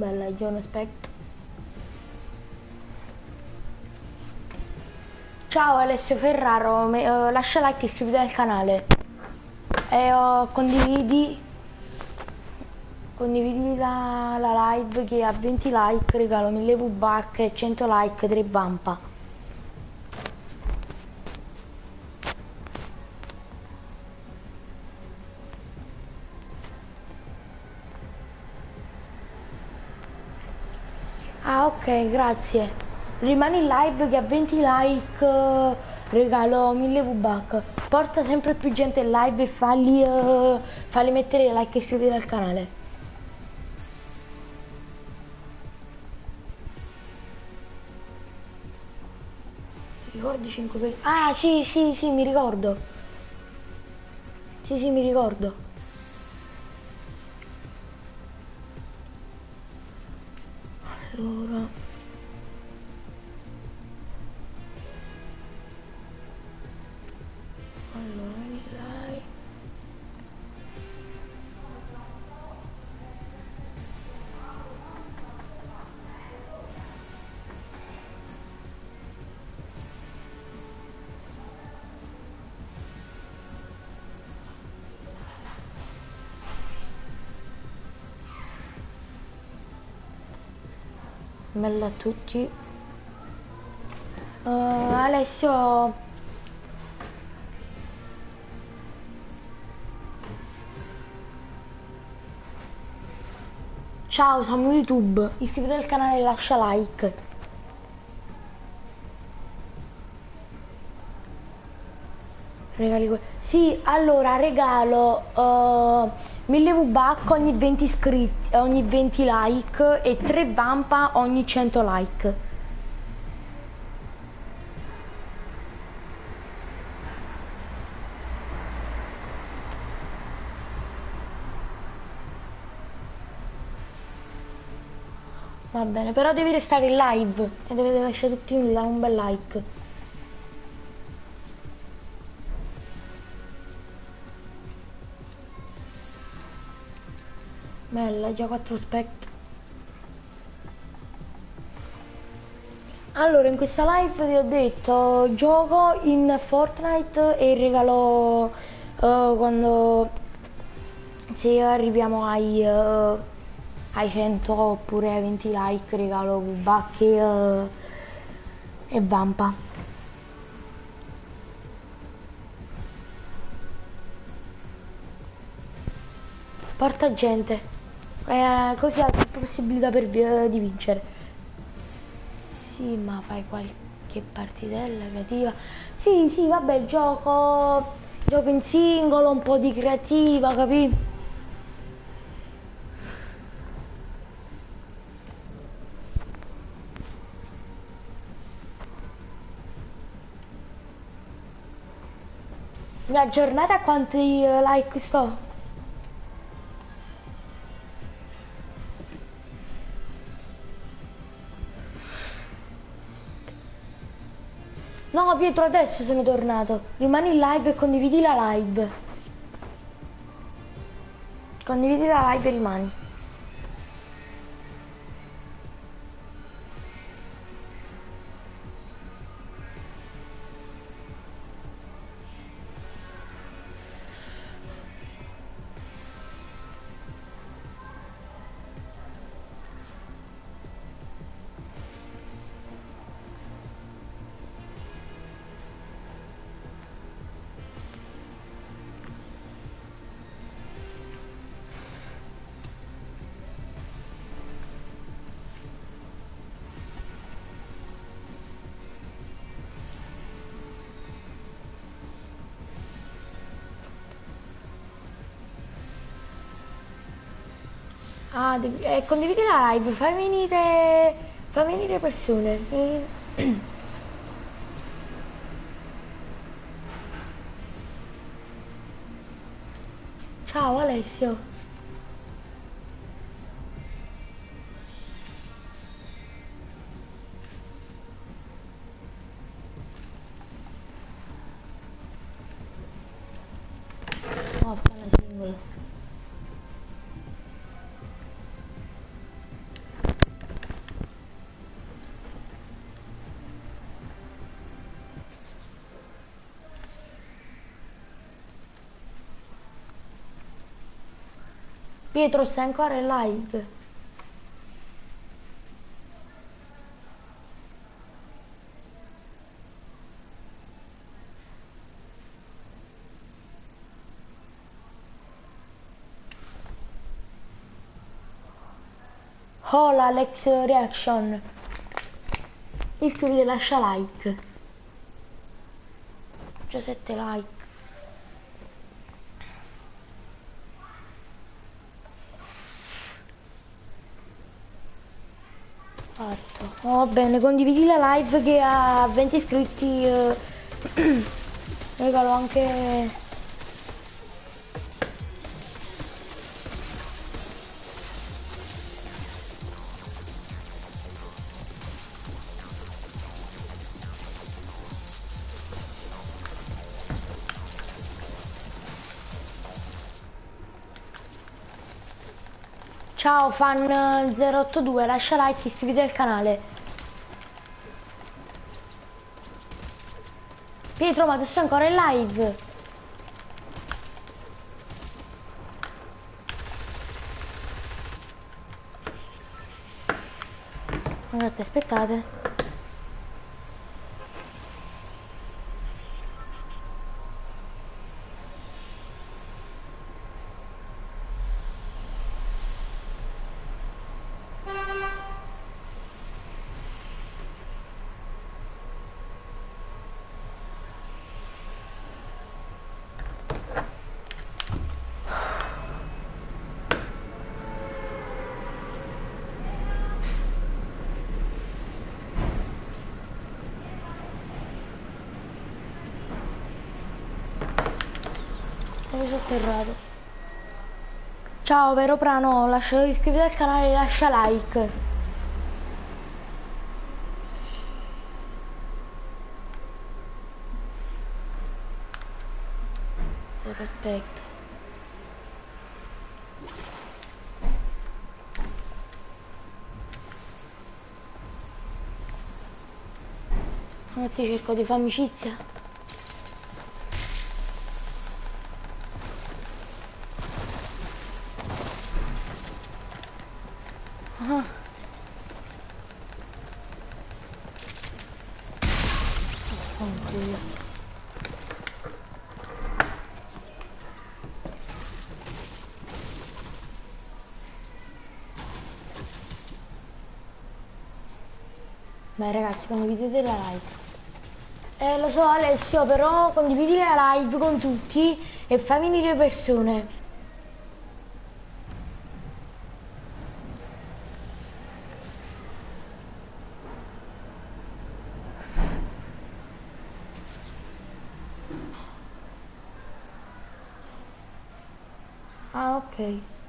Bella, John Aspect. Ciao Alessio Ferraro, me- eh, lascia like e iscriviti al canale. E oh, condividi, condividi la, la live che a 20 like regalo 1000 V-Buck e 100 like 3 vampa. Grazie. Rimani in live che a 20 like eh, regalo 1000 V-Buck. Porta sempre più gente in live e falli, eh, falli mettere like e iscriviti al canale. Ricordi 5 per... Ah sì, sì, sì, mi ricordo. Sì, sì, mi ricordo. Allora, Bella a tutti. Eh, Alessio, ciao, siamo YouTube. Iscriviti al canale e lascia like. Regali Sì, allora regalo eh, 1000 V-Buck ogni 20 iscritti, ogni 20 like e 3 vampa ogni 100 like. Va bene, però devi restare in live e dovete lasciare tutti un, un bel like. Bella, già 4 spect. Allora, in questa live ti ho detto, gioco in Fortnite e regalo eh, quando se arriviamo ai, eh, ai 100 oppure ai 20 like regalo V-Buck e, eh, e Vampa. Porta gente, eh, così hai più possibilità per di vincere. Sì, ma fai qualche partitella creativa? Sì, sì, vabbè, gioco, gioco in singolo, un po' di creativa, capì? Mi aggiornate a quanti like sto? No, Pietro, adesso sono tornato. Rimani in live e condividi la live. Condividi la live e rimani. Eh, condividi la live, fai venire, fai venire persone. Ciao Alessio. Pietro, stai ancora in live? Hola Alex Reaction. Iscriviti e lascia like. Già 7 like Va bene condividi la live che ha 20 iscritti eh, Regalo anche Ciao fan 082, lascia like, iscriviti al canale. Pietro, ma tu sei ancora in live? Ragazzi, aspettate. Mi sono atterrato. Ciao, vero Prano, lascia, iscriviti al canale e lascia like. Aspetta. Ragazzi cerco di fare amicizia. Beh ragazzi condividete la live. Eh lo so Alessio però condividi la live con tutti e fai venire persone. Ah ok.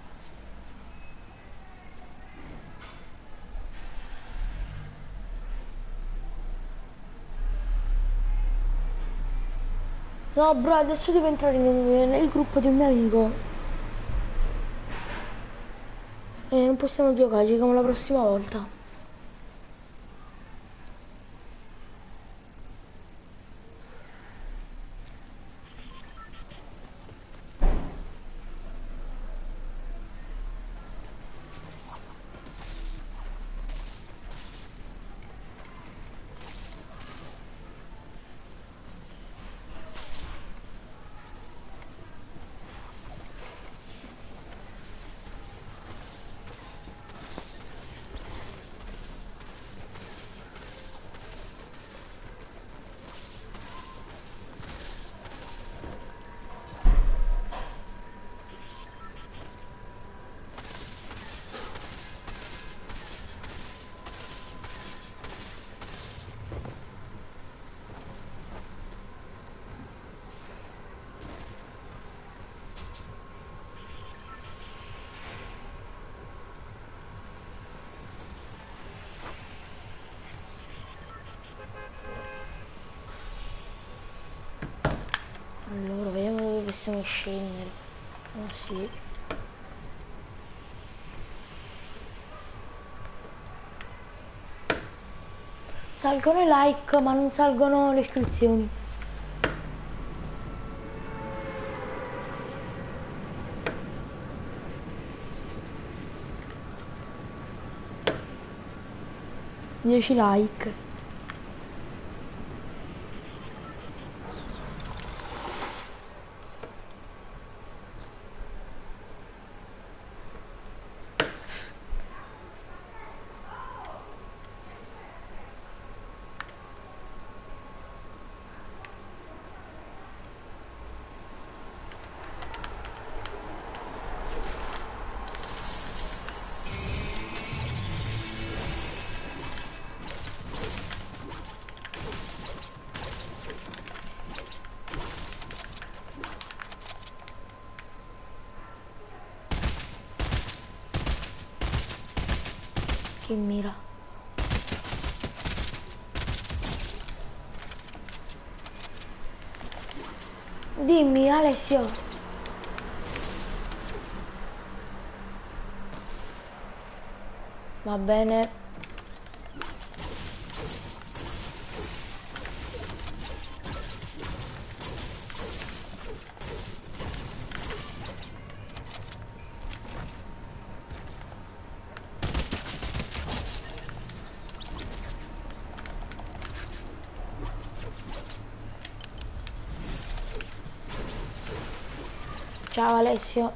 No, bro, adesso devo entrare nel, nel gruppo di un mio amico. E non possiamo giocare, giochiamo la prossima volta. fammi scendere. Oh sì. Salgono i like ma non salgono le iscrizioni. Dieci like. Che mira. Dimmi Alessio. Va bene. Ciao Alessio.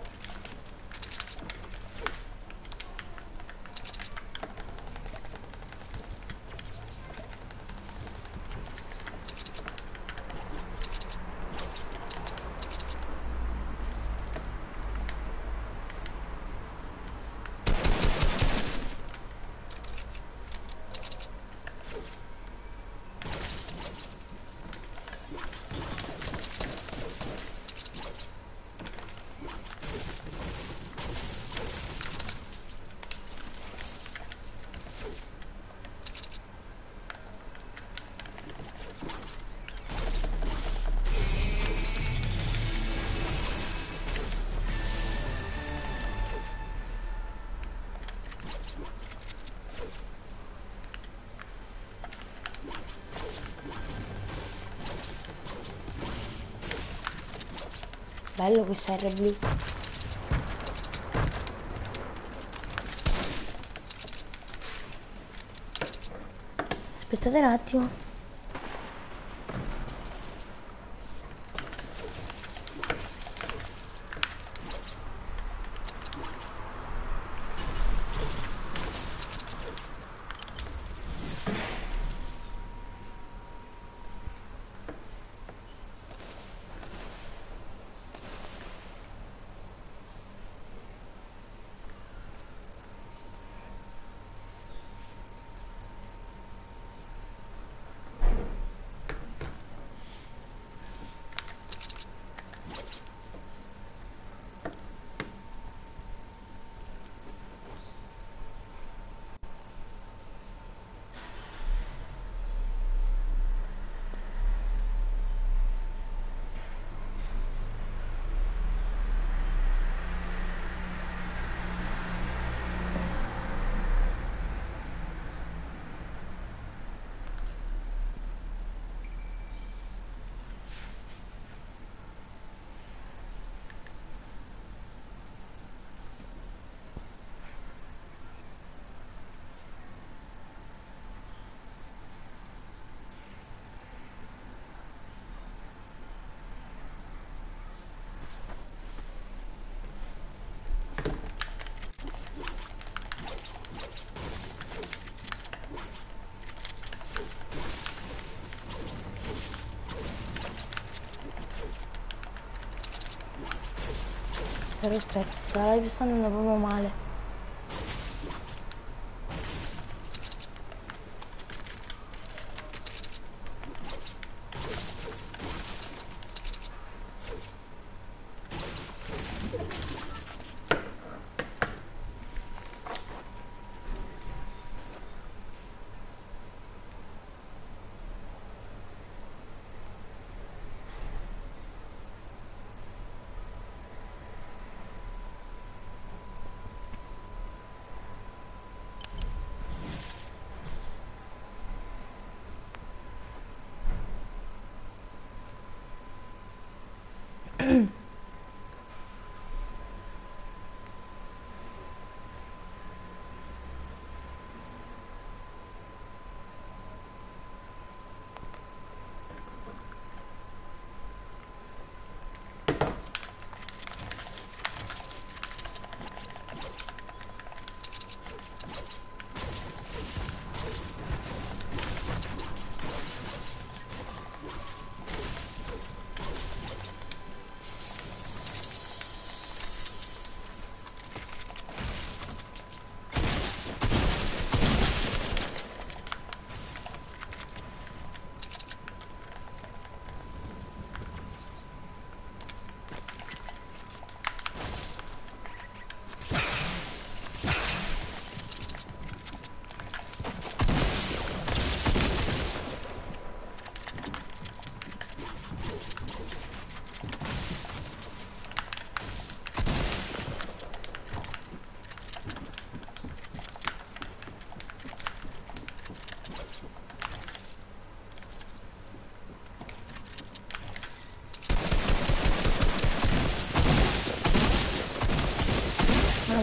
Bello questo R blu. Aspettate un attimo. Però aspetta, sta live proprio male.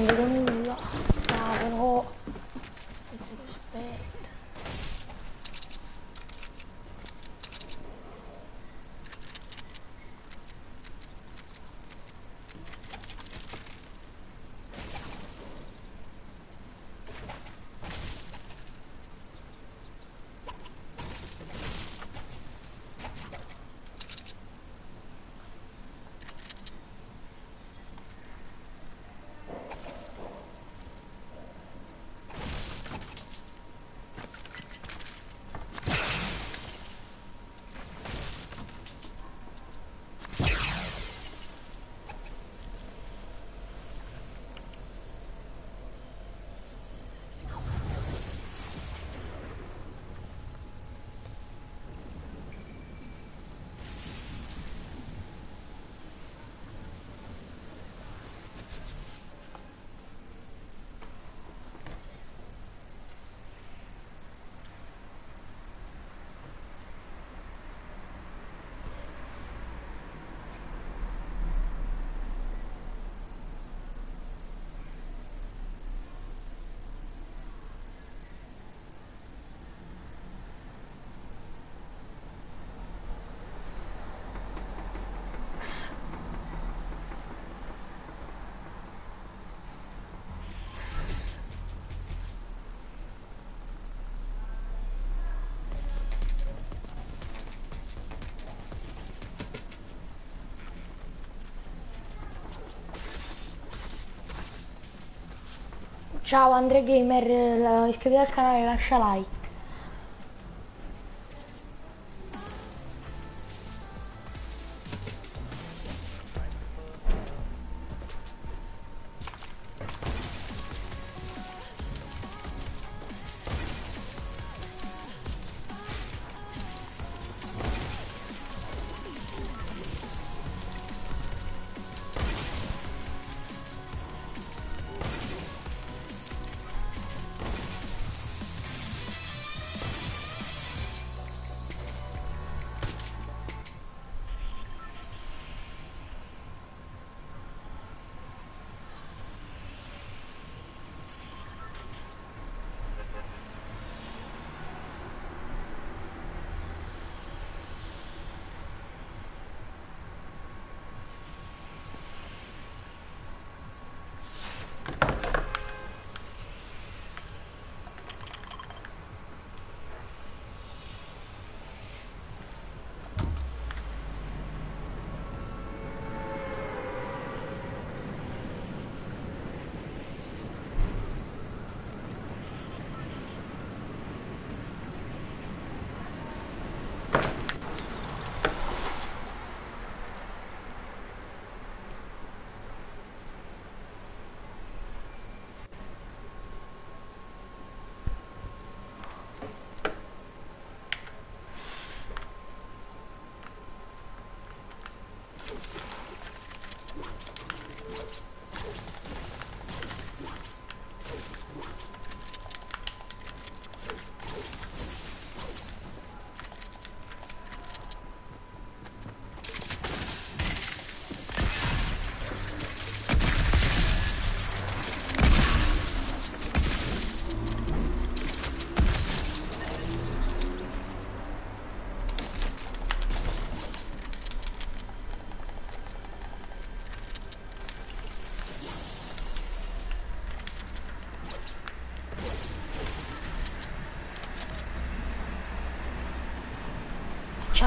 만들고 있는 Ciao Andre Gamer, iscriviti al canale e lascia like.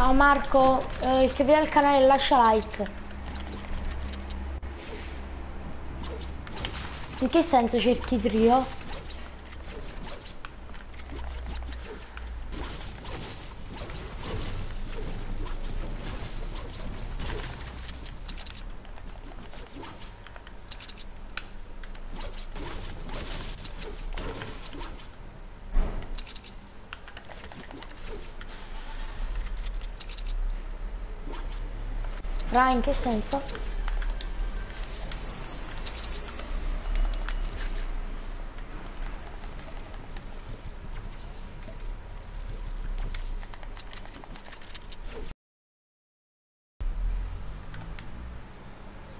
Ciao Marco, eh, iscriviti al canale e lascia like. In che senso cerchi trio? Fra, in che senso?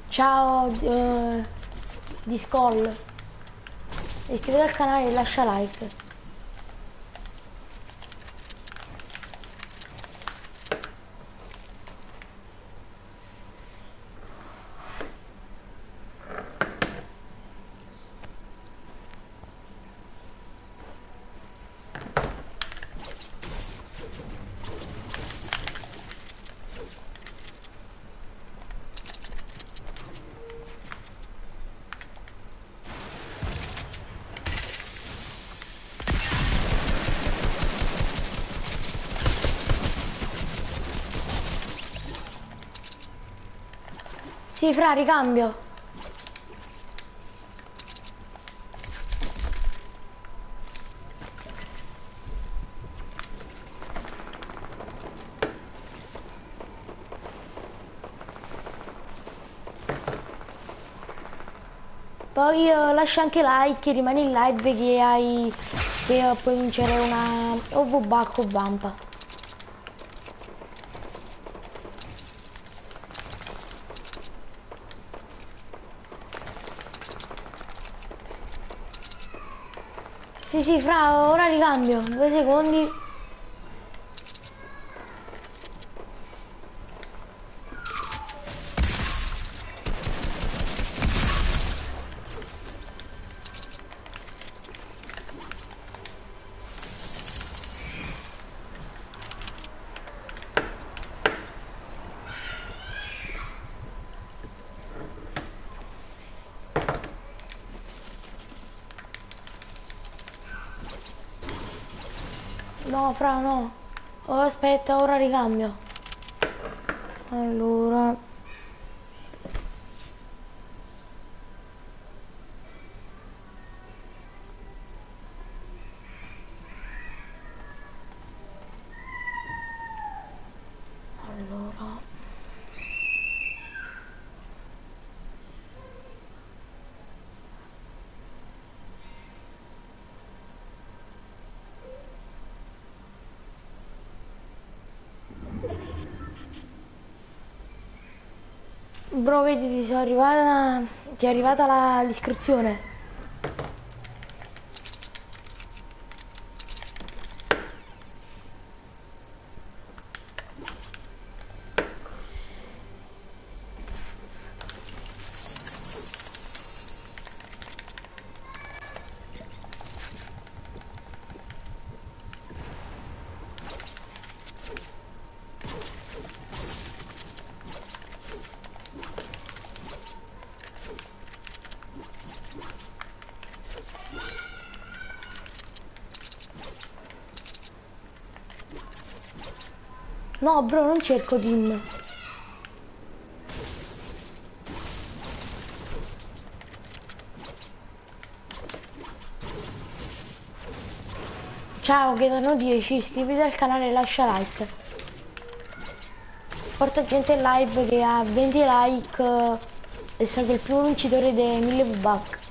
Ciao uh, Discord Iscriviti al canale e lascia like Sì, fra, ricambio. Poi uh, lascia anche like, rimani in live che hai che puoi vincere una o V-Buck o Vampa. Sì fra ora ricambio, due secondi. No, fra, no. Oh, aspetta, ora ricambio. Allora. Bro, vedi, ti arrivata, ti è arrivata l'iscrizione. No, bro, non cerco Dim. Ciao, Gaetano 10, iscriviti al canale e lascia like. Porta gente in live che ha 20 like eh, e sarà il primo vincitore dei 1000 V-Buck.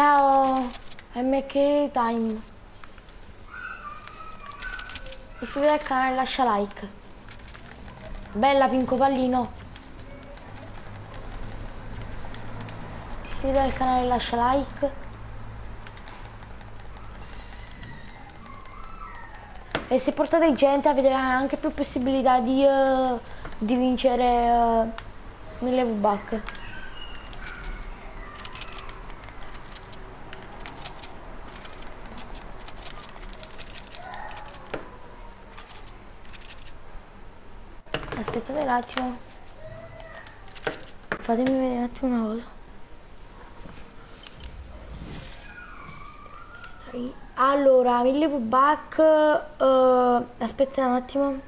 Ciao, MK Time. Iscriviti al canale e lascia like. Bella Pinco Pallino. Iscriviti al canale e lascia like. E se portate gente avete anche più possibilità di, eh, di vincere eh, 1000 V-Buck. Aspettate un attimo. Fatemi vedere un attimo una cosa. Allora, 1000 V-Buck. eh, aspetta un attimo.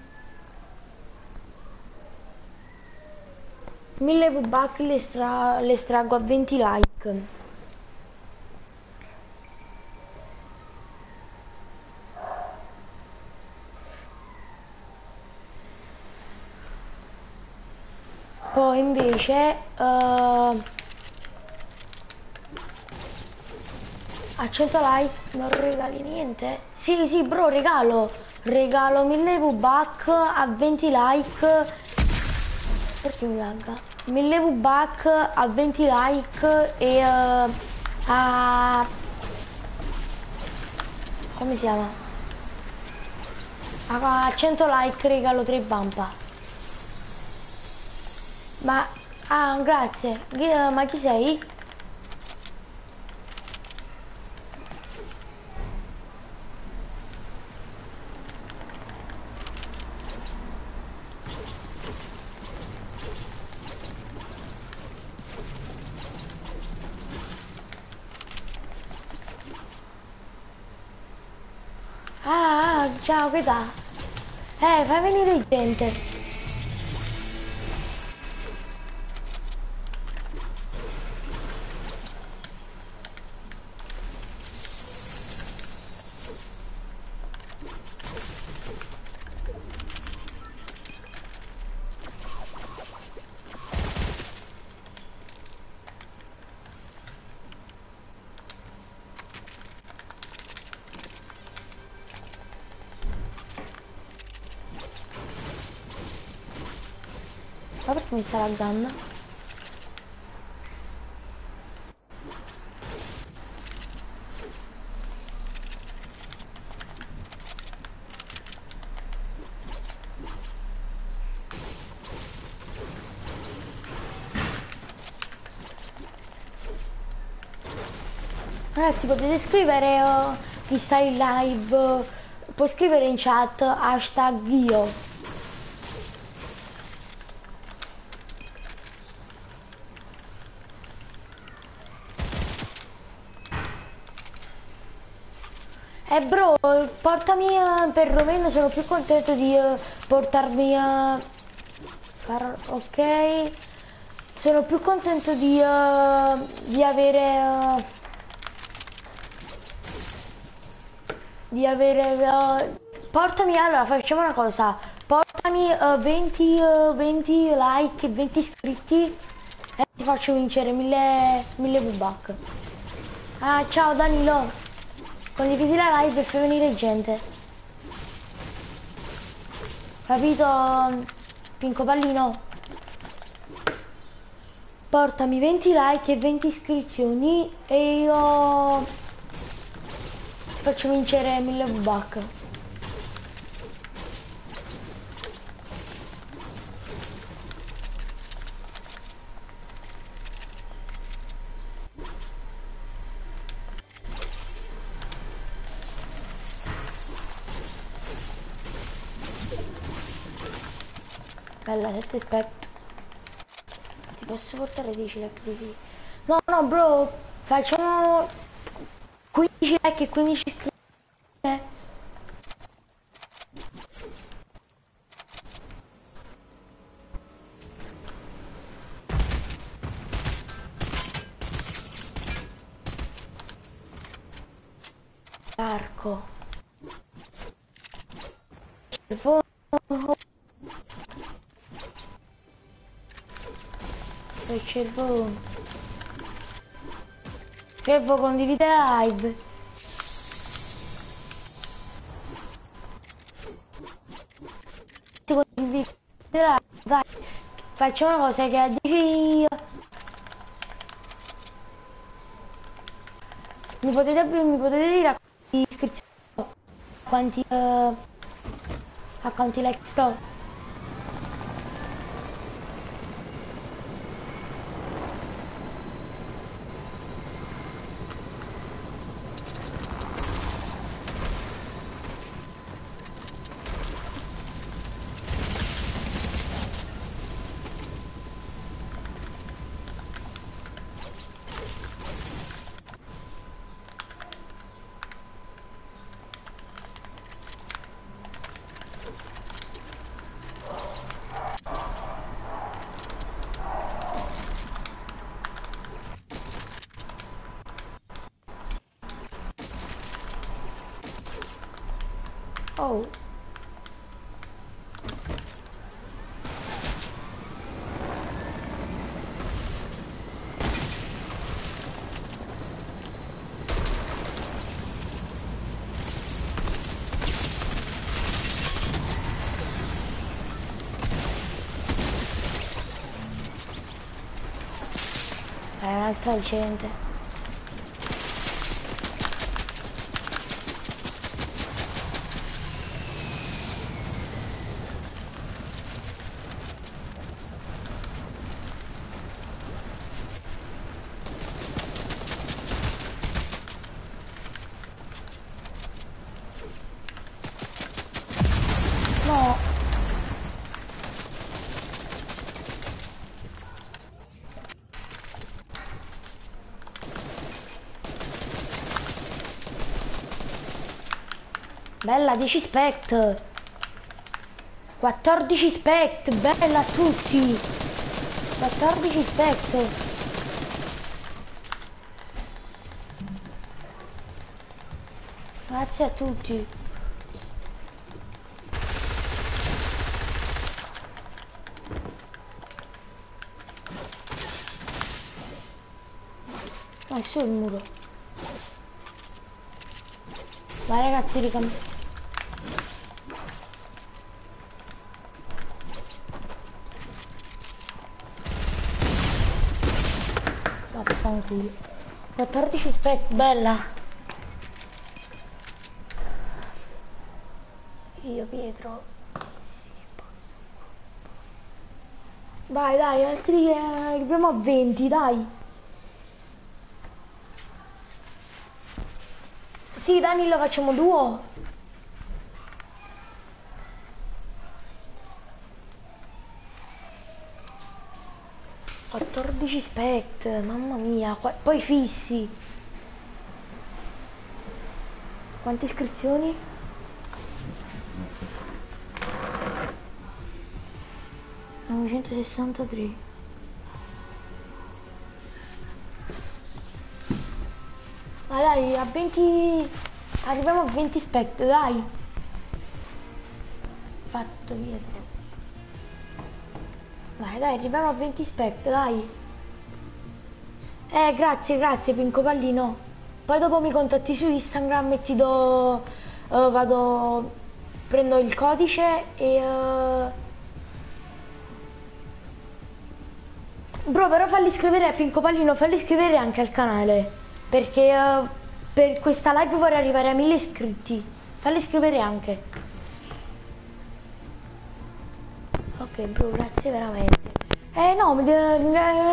1000 V-Buck le, estra- le estraggo a 20 like. Poi invece eh, a 100 like non regali niente? Sì, sì, bro, regalo. Regalo 1000 V-Buck a 20 like. Perché mi lagga? 1000 V-Buck a 20 like e eh, a... Come si chiama? A 100 like regalo 3 vampa. Ma... Ah, grazie. Ma chi sei? Ah, ciao, che? Eh, fai venire gente. Ma perché mi sarà laggando? Ragazzi potete scrivere uh, chi sta in live, puoi scrivere in chat hashtag io Eh bro, portami uh, perlomeno sono più contento di uh, portarmi a... Uh, ok. Sono più contento di, uh, di avere... di avere... portami, allora facciamo una cosa. Portami 20, 20 like, 20 iscritti e ti faccio vincere 1000, 1000 V-Buck. Ah, ciao Danilo. Condividi la live e fai venire gente. Capito? Pinco pallino. Portami 20 like e 20 iscrizioni e io faccio vincere 1000 buck. Bella, 7 aspetta. Ti posso portare 10 like così? No, no, bro, facciamo 15 like e 15 iscritti. Cervone Cervo. Condivide live. Condivide live dai. Facciamo una cosa che a 10 mi potete, mi potete dire a quanti iscrizioni a quanti uh, a quanti like sto Oh. Un'altra gente. Bella, 10 spect. 14 spect, bella a tutti. 14 spect. Grazie a tutti. Ma è sul muro. Vai ragazzi, ricambiamo. Vaffanculo. 14 spec, bella. Io Pietro. Dai, dai, altri eh, arriviamo a 20, dai. Sì, Danilo, facciamo duo. 14 spect, mamma mia, poi fissi. Quante iscrizioni? Novecentosessantatré. Ma dai, a 20... Arriviamo a 20 spect, dai. Fatto via. Dai, dai, arriviamo a 20 spec, dai. Eh, grazie, grazie, Pinco Pallino. Poi dopo mi contatti su Instagram e ti do... Uh, vado... Prendo il codice e... Uh... Bro, però falli iscrivere a Pinco Pallino, falli iscrivere anche al canale. Perché uh, per questa live vorrei arrivare a 1000 iscritti. Falli iscrivere anche. Ok, bro, grazie veramente. Eh no,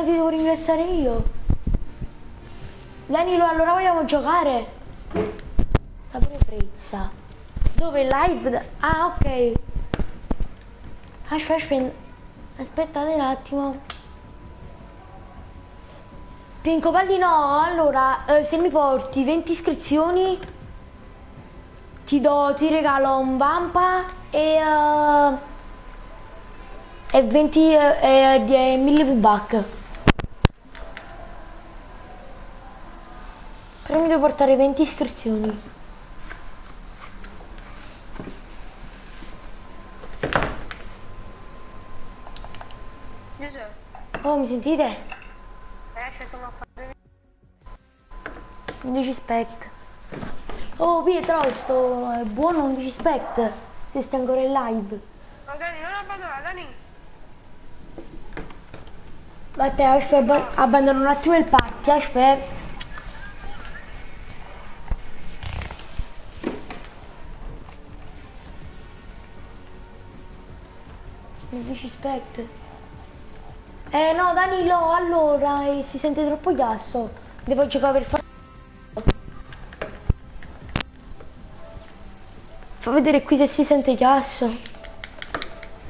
ti devo ringraziare io. Danilo, allora vogliamo giocare? Sapore prezza. Dove live? Ah, ok. Aspetta, aspetta. Aspettate un attimo. Pinco Pallino, allora, eh, se mi porti 20 iscrizioni, ti do, ti regalo un vampa e... Uh, e 20 e, e 1000 V-Buck. Però mi devo portare 20 iscrizioni. Oh, mi sentite? Sono a fare 11 spect. Oh Pietro, sto è buono 11 spect. Se stai ancora in live. Ma Dani, non abbandona, Dani. Aspetta, aspetta, abbandono un attimo il party, aspetta. Mi dici spect? Eh no Danilo, allora eh, si sente troppo ghiaccio. Devo giocare per forza. Fa vedere qui se si sente ghiaccio.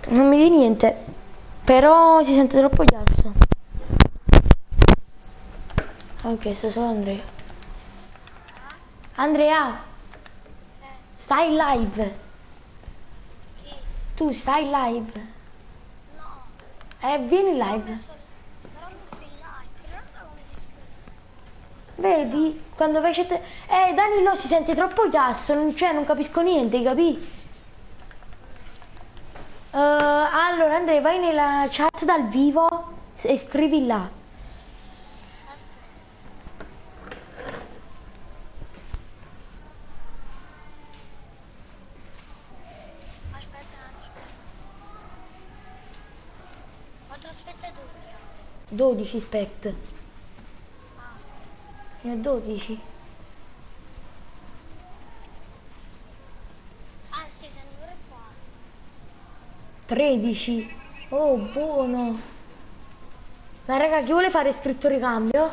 Non mi di niente. Però si sente troppo ghiaccio. Ok, sto solo Andrea. Andrea! Stai live! Tu stai live! Come si scrive. Vedi? Quando invece te... Eh, Danilo si sente troppo ghiaccio, non, cioè, non capisco niente, capì? Uh, allora, Andrea, vai nella chat dal vivo e scrivi là. Aspetta. Aspetta un attimo. Quattro spettatori. 12 spect. Ne ho 12. ah sento pure qua. 13. Oh, buono. Ma raga, chi vuole fare scritto ricambio?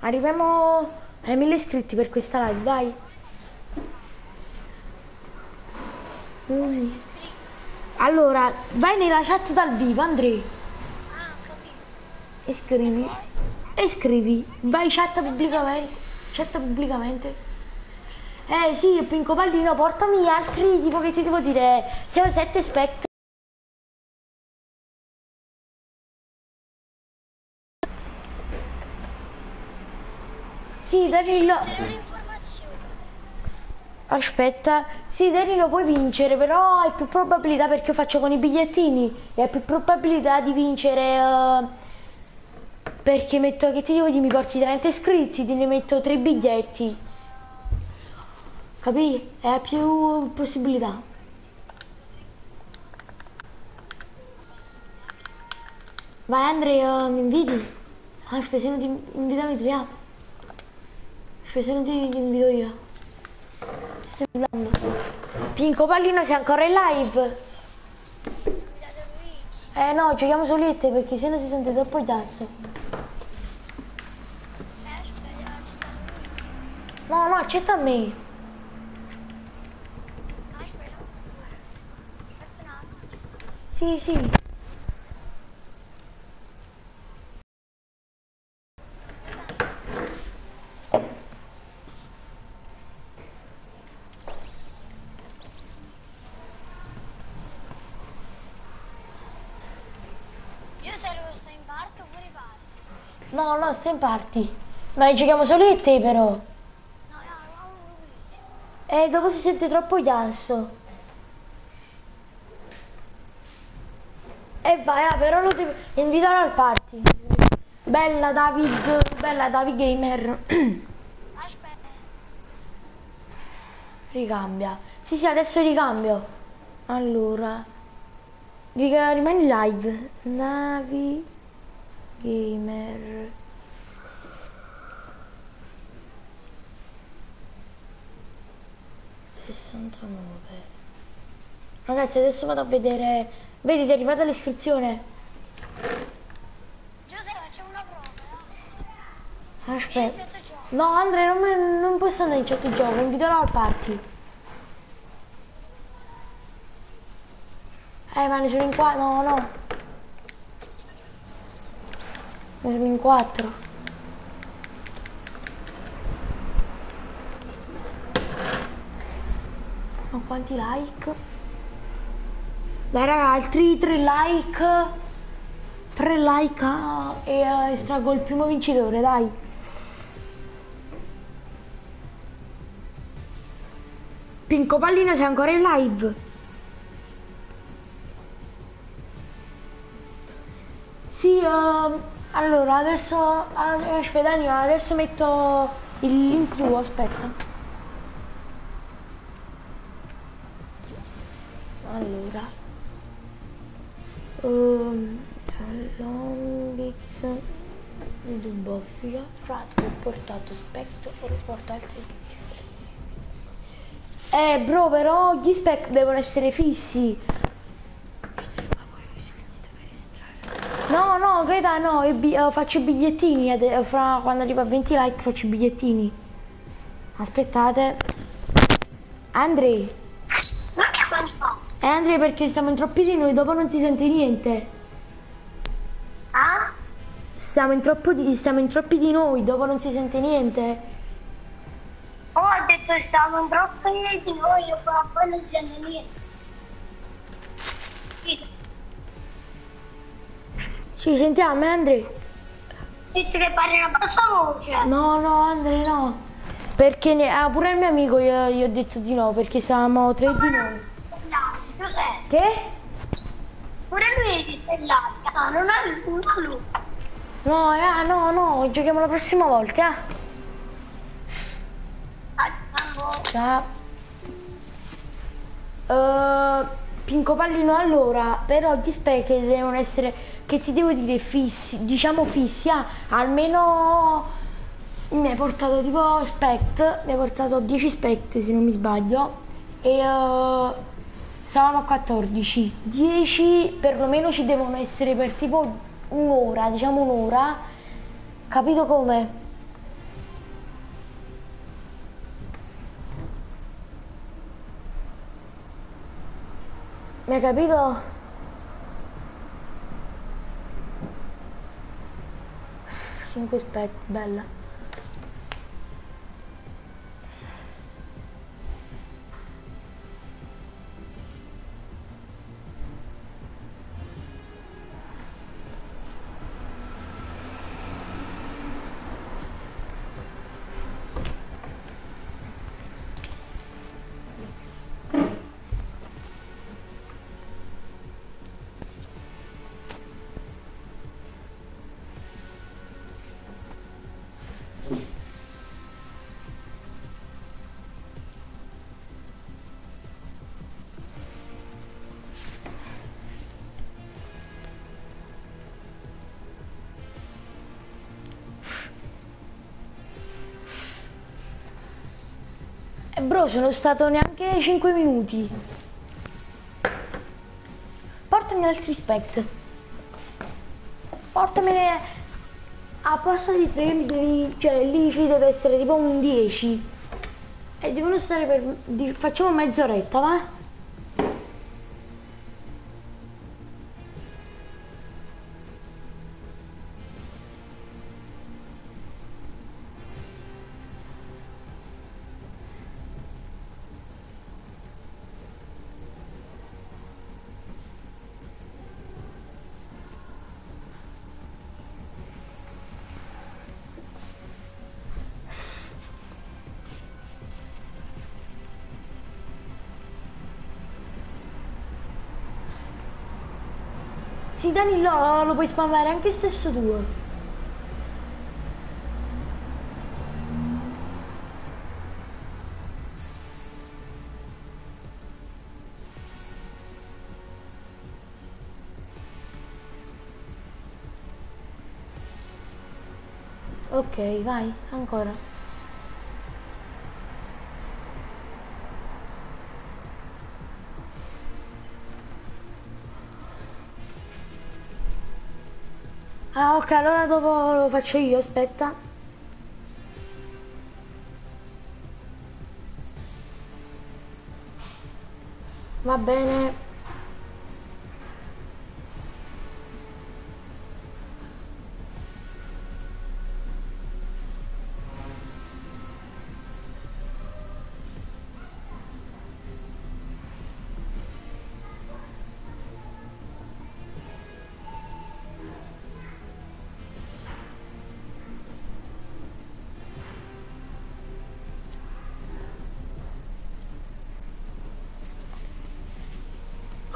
Arriviamo ai 1000 iscritti per questa live, dai. Mm. Allora, vai nella chat dal vivo, Andrea. E scrivi. E scrivi. Vai chat pubblicamente. Chat pubblicamente. Eh sì, Pinco Pallino, portami altri, tipo che ti devo dire, siamo sette spect. Sì, Danilo, aspetta, sì Danilo puoi vincere, però hai più probabilità perché io faccio con i bigliettini e hai più probabilità di vincere eh, perché metto, che ti devo dire, mi porti 30 iscritti, te ne metto 3 biglietti. Capì? Hai più possibilità. Vai Andrea, mi inviti? Ah, se non ti invitami tu, se non ti, ti invito io. Sto invitando. Pinco Pallino sei ancora in live? Eh no, giochiamo solette perché sennò si sente troppo il tasso. No, no, accetta me. Sì, sì. Io sarò sto in parte o fuori parte? No, no, stai in parti. Ma ne giochiamo solette però. No, no, no, Luigi. Eh, dopo si sente troppo il tasso. E vai, ah, però lo devi invitare al party. Bella David, bella David Gamer. Aspetta. Ricambia. Sì, sì, adesso ricambio. Allora. Riga- rimani live. Navi Gamer. Sessantanove. Ragazzi, adesso vado a vedere. Vedi, ti è arrivata l'iscrizione? Giuseppe, facciamo una prova. no? Aspetta. No, Andrea, non, me- non posso andare in chat gioco, inviterò al party. Eh, ma ne sono in qua, no, no. Ne sono in quattro. Ma quanti like? Dai raga, altri tre like. Tre like ah, e eh, estraggo il primo vincitore, dai. Pinco Pallino sei ancora in live? Sì, ehm, allora adesso, ah, eh, aspetta Danilo, adesso metto il link tuo, aspetta. Allora. Ehm, Zombies Frat, ho portato Spectre, ho portato altri. Eh bro, però gli spec devono essere fissi. No, no, Greta, no, io bi- eh, faccio i bigliettini, eh, fra quando arriva a 20 like faccio i bigliettini. Aspettate. Andrei. Ma che quanto? Eh Andrei perché siamo in troppi di noi, dopo non si sente niente. Ah? Siamo in, troppo di, siamo in troppi di noi, dopo non si sente niente. Oh, ho detto siamo in troppo di noi, poi non sento niente. Ci sentiamo, eh, Andrei? Senti che parli a bassa voce. No, no, Andrei, no. Perché ne- ah, pure il mio amico io, io ho detto di no, perché siamo tre di noi. Giuseppe. Che? Pure lui è stellati. Ah, non ha, non ha lui. No, ah, no, no, giochiamo la prossima volta, eh. Ah, Ciao. Eh, Pinco Pallino allora, però gli spec devono essere, che ti devo dire, fissi, diciamo fissi, ah, almeno mi hai portato tipo spect, mi hai portato 10 spect se non mi sbaglio, e eh, stavamo a 14, 10 perlomeno ci devono essere per tipo un'ora, diciamo un'ora, capito come? Mi hai capito? Cinque spec, bella. Sono stato neanche 5 minuti. Portami altri spect. Portamene a posto di 3, devi, cioè lì ci deve essere tipo un 10. E devono stare per... facciamo mezz'oretta, va? Sì, Danilo, lo puoi spammare anche stesso tuo. Ok, vai, ancora. Ah, ok, allora dopo lo faccio io, aspetta. Va bene.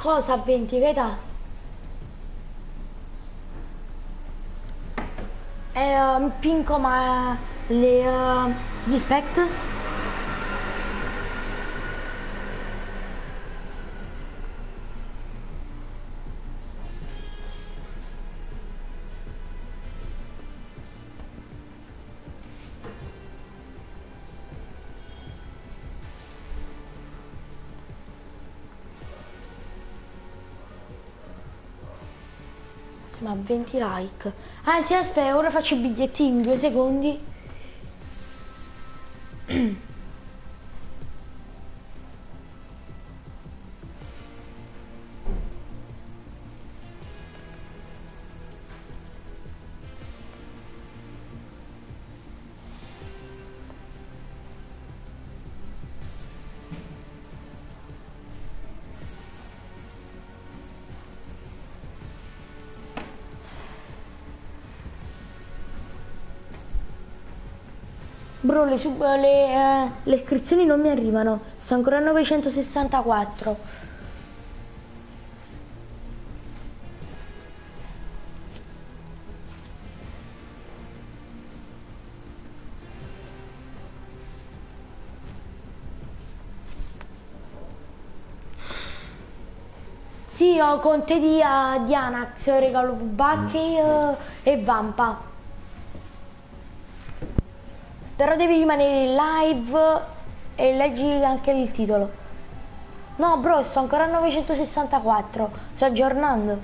Cosa 20 che età? È um, pinco ma le, uh, gli spect? 20 like. Ah sì, aspetta, ora faccio i bigliettini, due secondi. Bro, le, sub- le, eh, le iscrizioni non mi arrivano. Sono ancora a 964. Sì, ho conte di, eh, di Anax, regalo Bacche eh, e Vampa. Però devi rimanere in live e leggi anche il titolo. No, bro, sto ancora a 964. Sto aggiornando.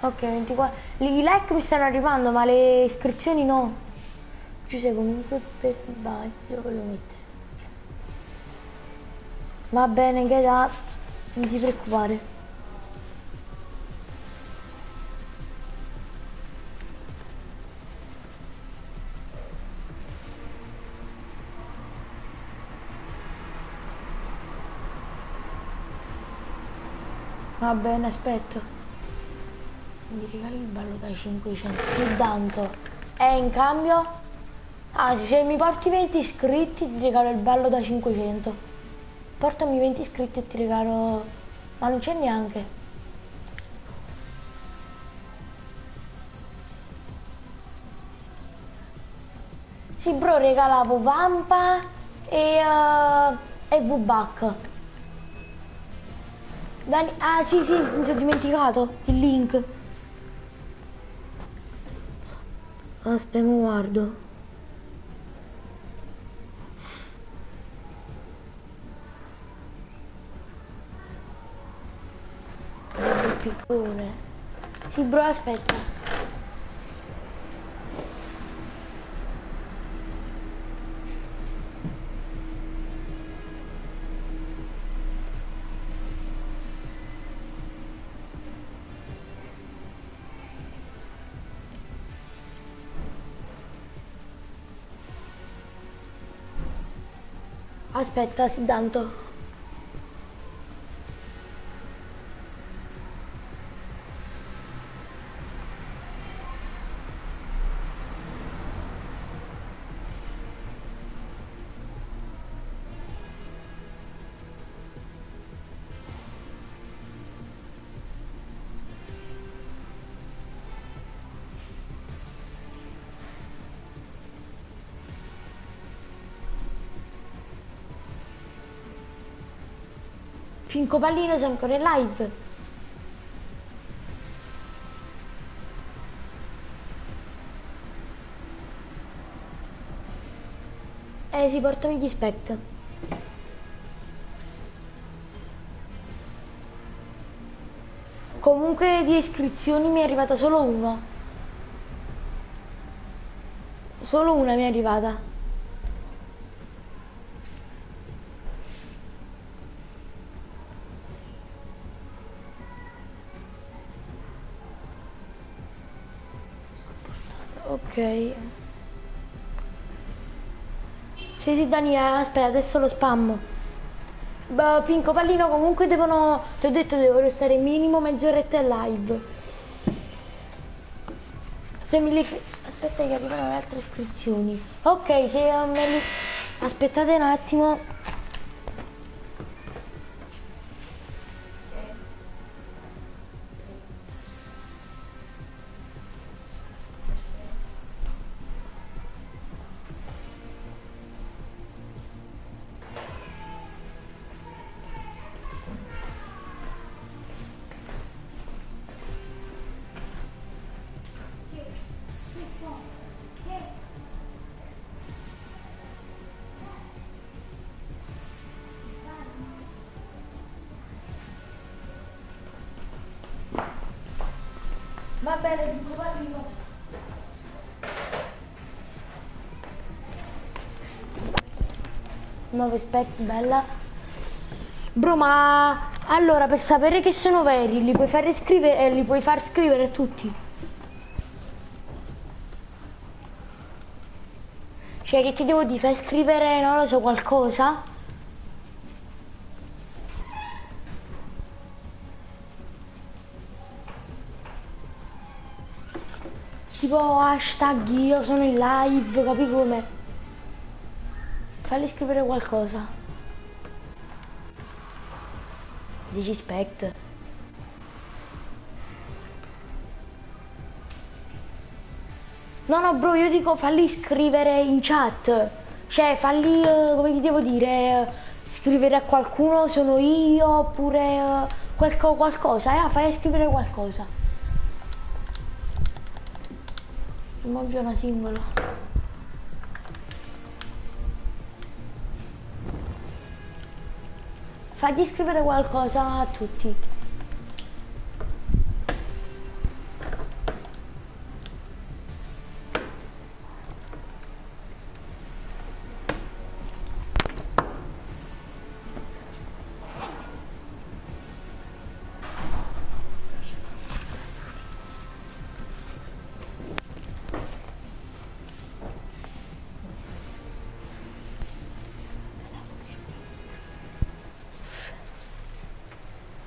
Ok, 24. I like mi stanno arrivando, ma le iscrizioni no. Ci sei comunque per sbaglio lo mettere. Va bene, Geda, non ti preoccupare. Va bene, aspetto. Mi regali il ballo da 500. Sì, tanto. E in cambio? Ah, se mi porti 20 iscritti ti regalo il ballo da 500. Portami 20 iscritti e ti regalo... Ma non c'è neanche. Sì, bro, regalavo Vampa e, uh, e V-Buck. Dani- ah sì sì, mi sono dimenticato il link. Aspetta, guardo. Piccone. Sì, bro, aspetta. Aspetta, sì, tanto. Finco Pallino sei ancora in live. Eh, si portano gli spect. Comunque di iscrizioni mi è arrivata solo uno. Solo una mi è arrivata. Sì, sì, Dani, eh, aspetta, adesso lo spam. Beh, Pinco Pallino comunque devono, ti ho detto, devo restare minimo mezz'oretta live. Se mi li... Aspetta che arrivano le altre iscrizioni. Ok, se eh, me li... Aspettate un attimo. Nuovo spec, bella. Bro, ma allora per sapere che sono veri li puoi far scrivere, eh, li puoi far scrivere tutti. Cioè che ti devo dire, fai scrivere, non lo so, qualcosa? Tipo hashtag io sono in live, capi come? Falli scrivere qualcosa. Dici spect. No, no, bro, io dico falli scrivere in chat. Cioè, falli, eh, come ti devo dire, eh, scrivere a qualcuno sono io, oppure eh, qualco- qualcosa, eh, fai scrivere qualcosa. Muovi una singola. Fagli scrivere qualcosa a tutti.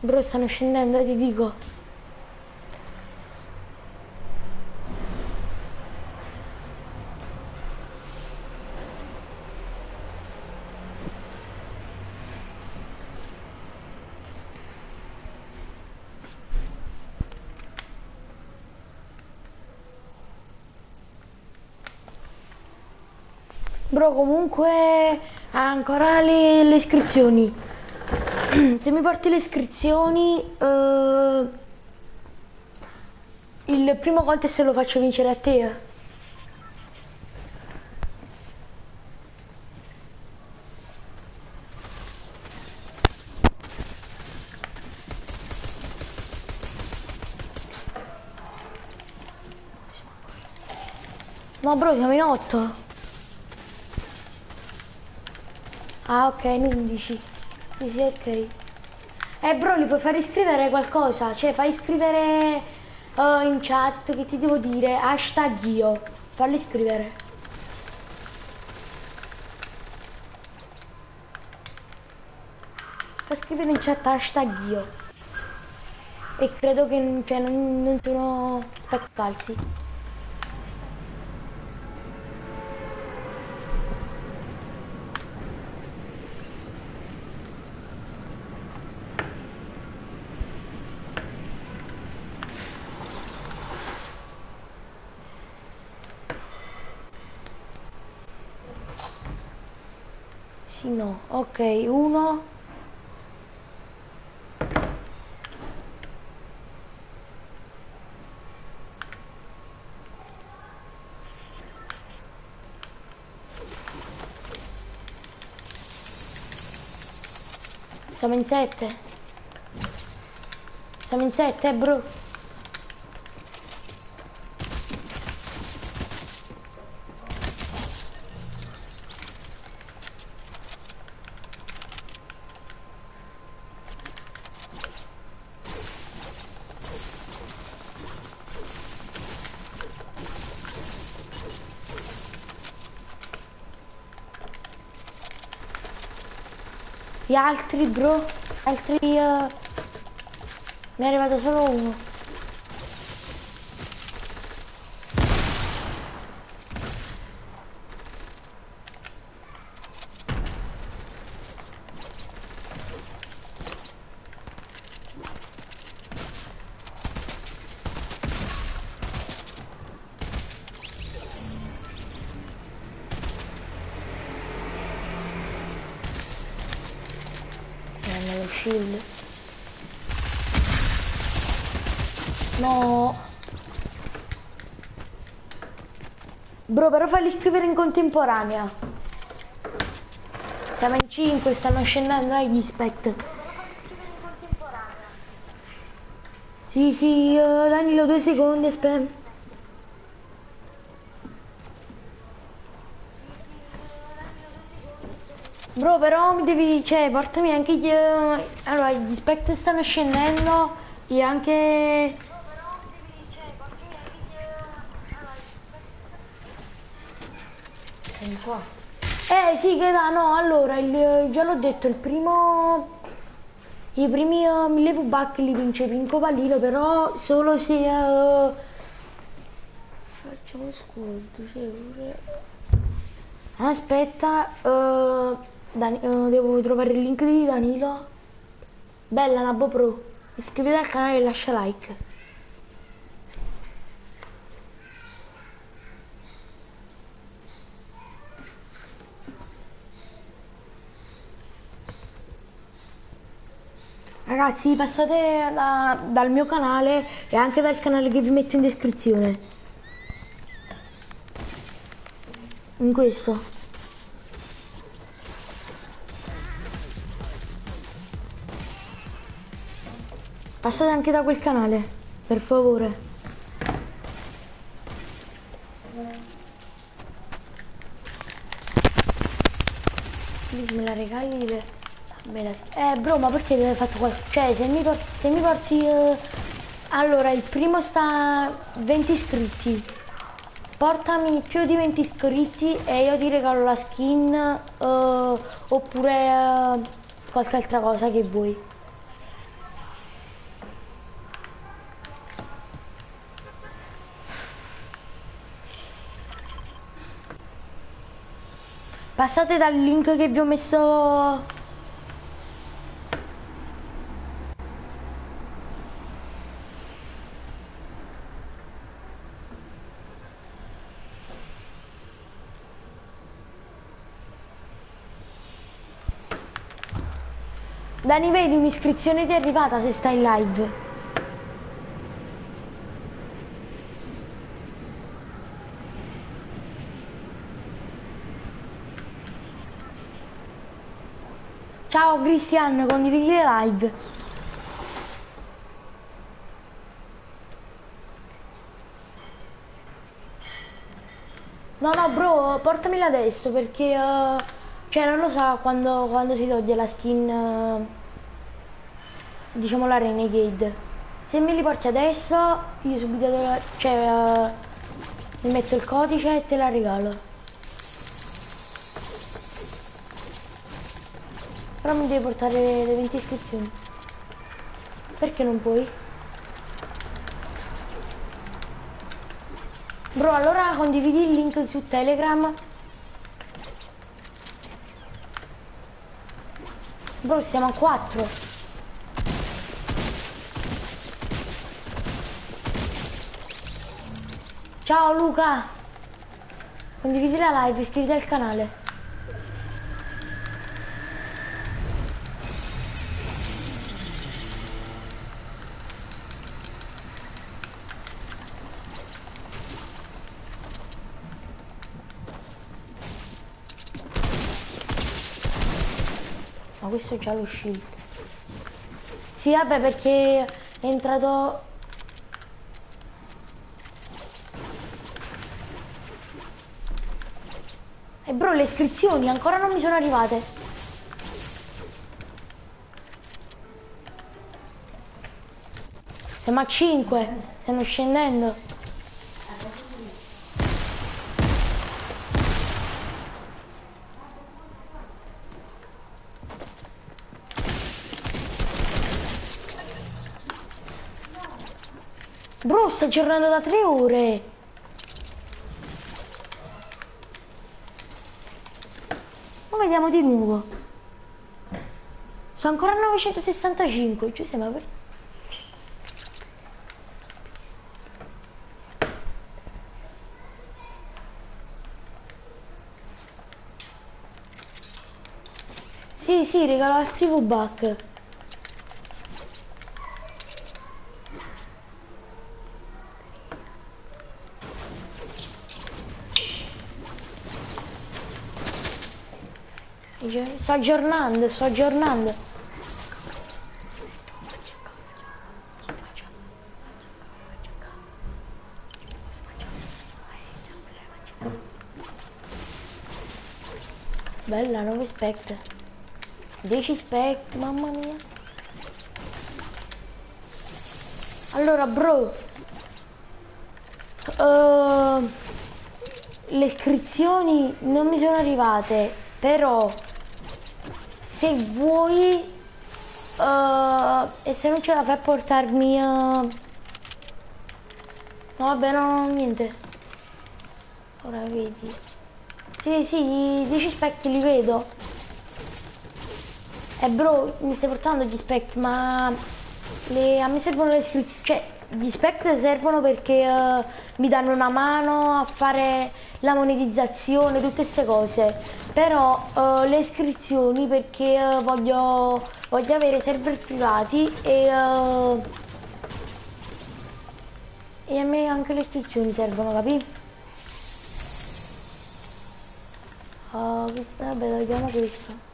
Bro, stanno scendendo, ti dico. Bro, comunque ha ancora le, le iscrizioni. se mi porti le iscrizioni eh, il primo contest lo faccio vincere a te No bro, siamo in 8. Ah, ok, in 11. Sì, sì, ok. Eh bro, li puoi fare iscrivere qualcosa? Cioè, fai iscrivere eh, in chat, che ti devo dire? Hashtag io. Falli iscrivere. Fai scrivere in chat hashtag io. E credo che cioè, non, non sono spec falsi. Sì, no. Ok, uno. Siamo in sette. Siamo in sette, bro. Gli altri, bro. Altri... eh, Mi è arrivato solo uno. No. Bro, però falli scrivere in contemporanea. Siamo in 5, stanno scendendo eh, gli spect. Sì, sì, eh, Danilo, due secondi, aspetta. Bro, però mi devi, cioè, portami anche gli... eh, Allora, gli spect stanno scendendo e anche... Vieni qua. Eh sì, che da, no, allora, il, già l'ho detto, il primo... I primi uh, 1000 V-Buck li vincevi in Lilo, però solo se... eh, Facciamo sconto, cioè, pure... Aspetta, eh, Dani- eh, devo trovare il link di Danilo. Bella Nabo Pro. Iscriviti al canale e lascia like. Ragazzi, passate da- dal mio canale e anche dal canale che vi metto in descrizione. In questo. Passate anche da quel canale, per favore. Me la regali? Me la... Eh bro, ma perché hai fatto qualcosa? Cioè, se mi, se mi porti... eh, Allora, il primo sta a 20 iscritti. Portami più di 20 iscritti e io ti regalo la skin eh, oppure eh, qualche altra cosa che vuoi. Passate dal link che vi ho messo. Dani, vedi un'iscrizione ti è arrivata se stai in live. Ciao Cristian, condividi le live. No, no, bro, portamela adesso perché... eh, cioè, non lo so quando, quando si toglie la skin... eh, diciamo la Renegade. Se me li porti adesso, io subito te la... Cioè, eh, mi metto il codice e te la regalo. Però mi devi portare le 20 iscrizioni. Perché non puoi? Bro, allora condividi il link su Telegram. Bro, siamo a 4. Ciao Luca. Condividi la live, iscriviti al canale. Ma questo è già lo shield. Sì, vabbè, perché è entrato... le iscrizioni ancora non mi sono arrivate. Siamo a 5, stanno scendendo. Bro, sta giornando da 3 ore. Vediamo di nuovo. Sono ancora a 965. Giuseppe, ma per... Sì, sì, regalo altri V-Buck. Sto aggiornando, sto aggiornando. Bella, 9 spect. 10 spect, mamma mia. Allora, bro. eh, le iscrizioni non mi sono arrivate, però se vuoi eh, e se non ce la fai portarmi eh, no vabbè no niente. Ora vedi. Sì sì i 10 spec li vedo. Eh bro mi stai portando gli spec ma le- a me servono le iscrizioni cioè gli spec servono perché eh, mi danno una mano a fare la monetizzazione tutte queste cose però eh, le iscrizioni perché eh, voglio, voglio avere server privati e, eh, e a me anche le iscrizioni servono, capi? Ah, vabbè, togliamo questo.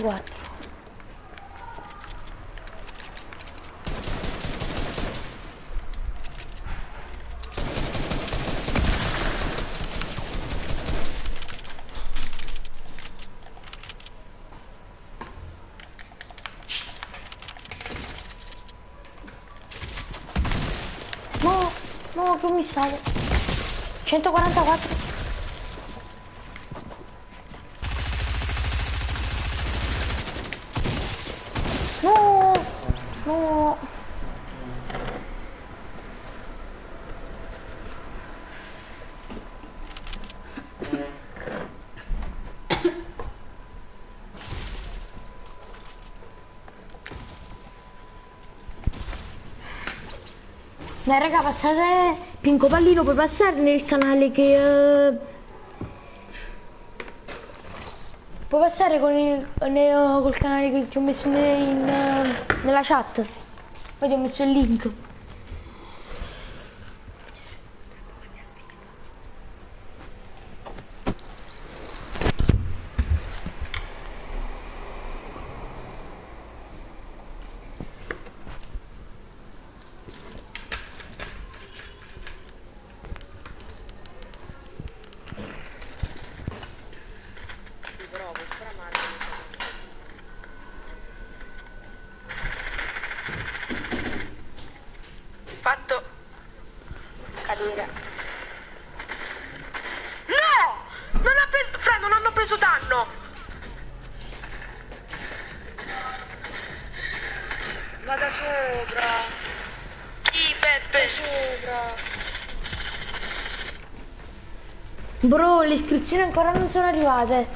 24. No, no, que sale. 144. Dai raga, passate Pinco Pallino, puoi passare nel canale che... eh, Puoi passare con il, ne- col canale che ti ho messo in- in, eh, nella chat. Poi ti ho messo il link. Fatto. Cadere. No! Non ha preso... Fra, non hanno preso danno! Vada sopra. Chi, Peppe? Sopra. Bro, le iscrizioni ancora non sono arrivate.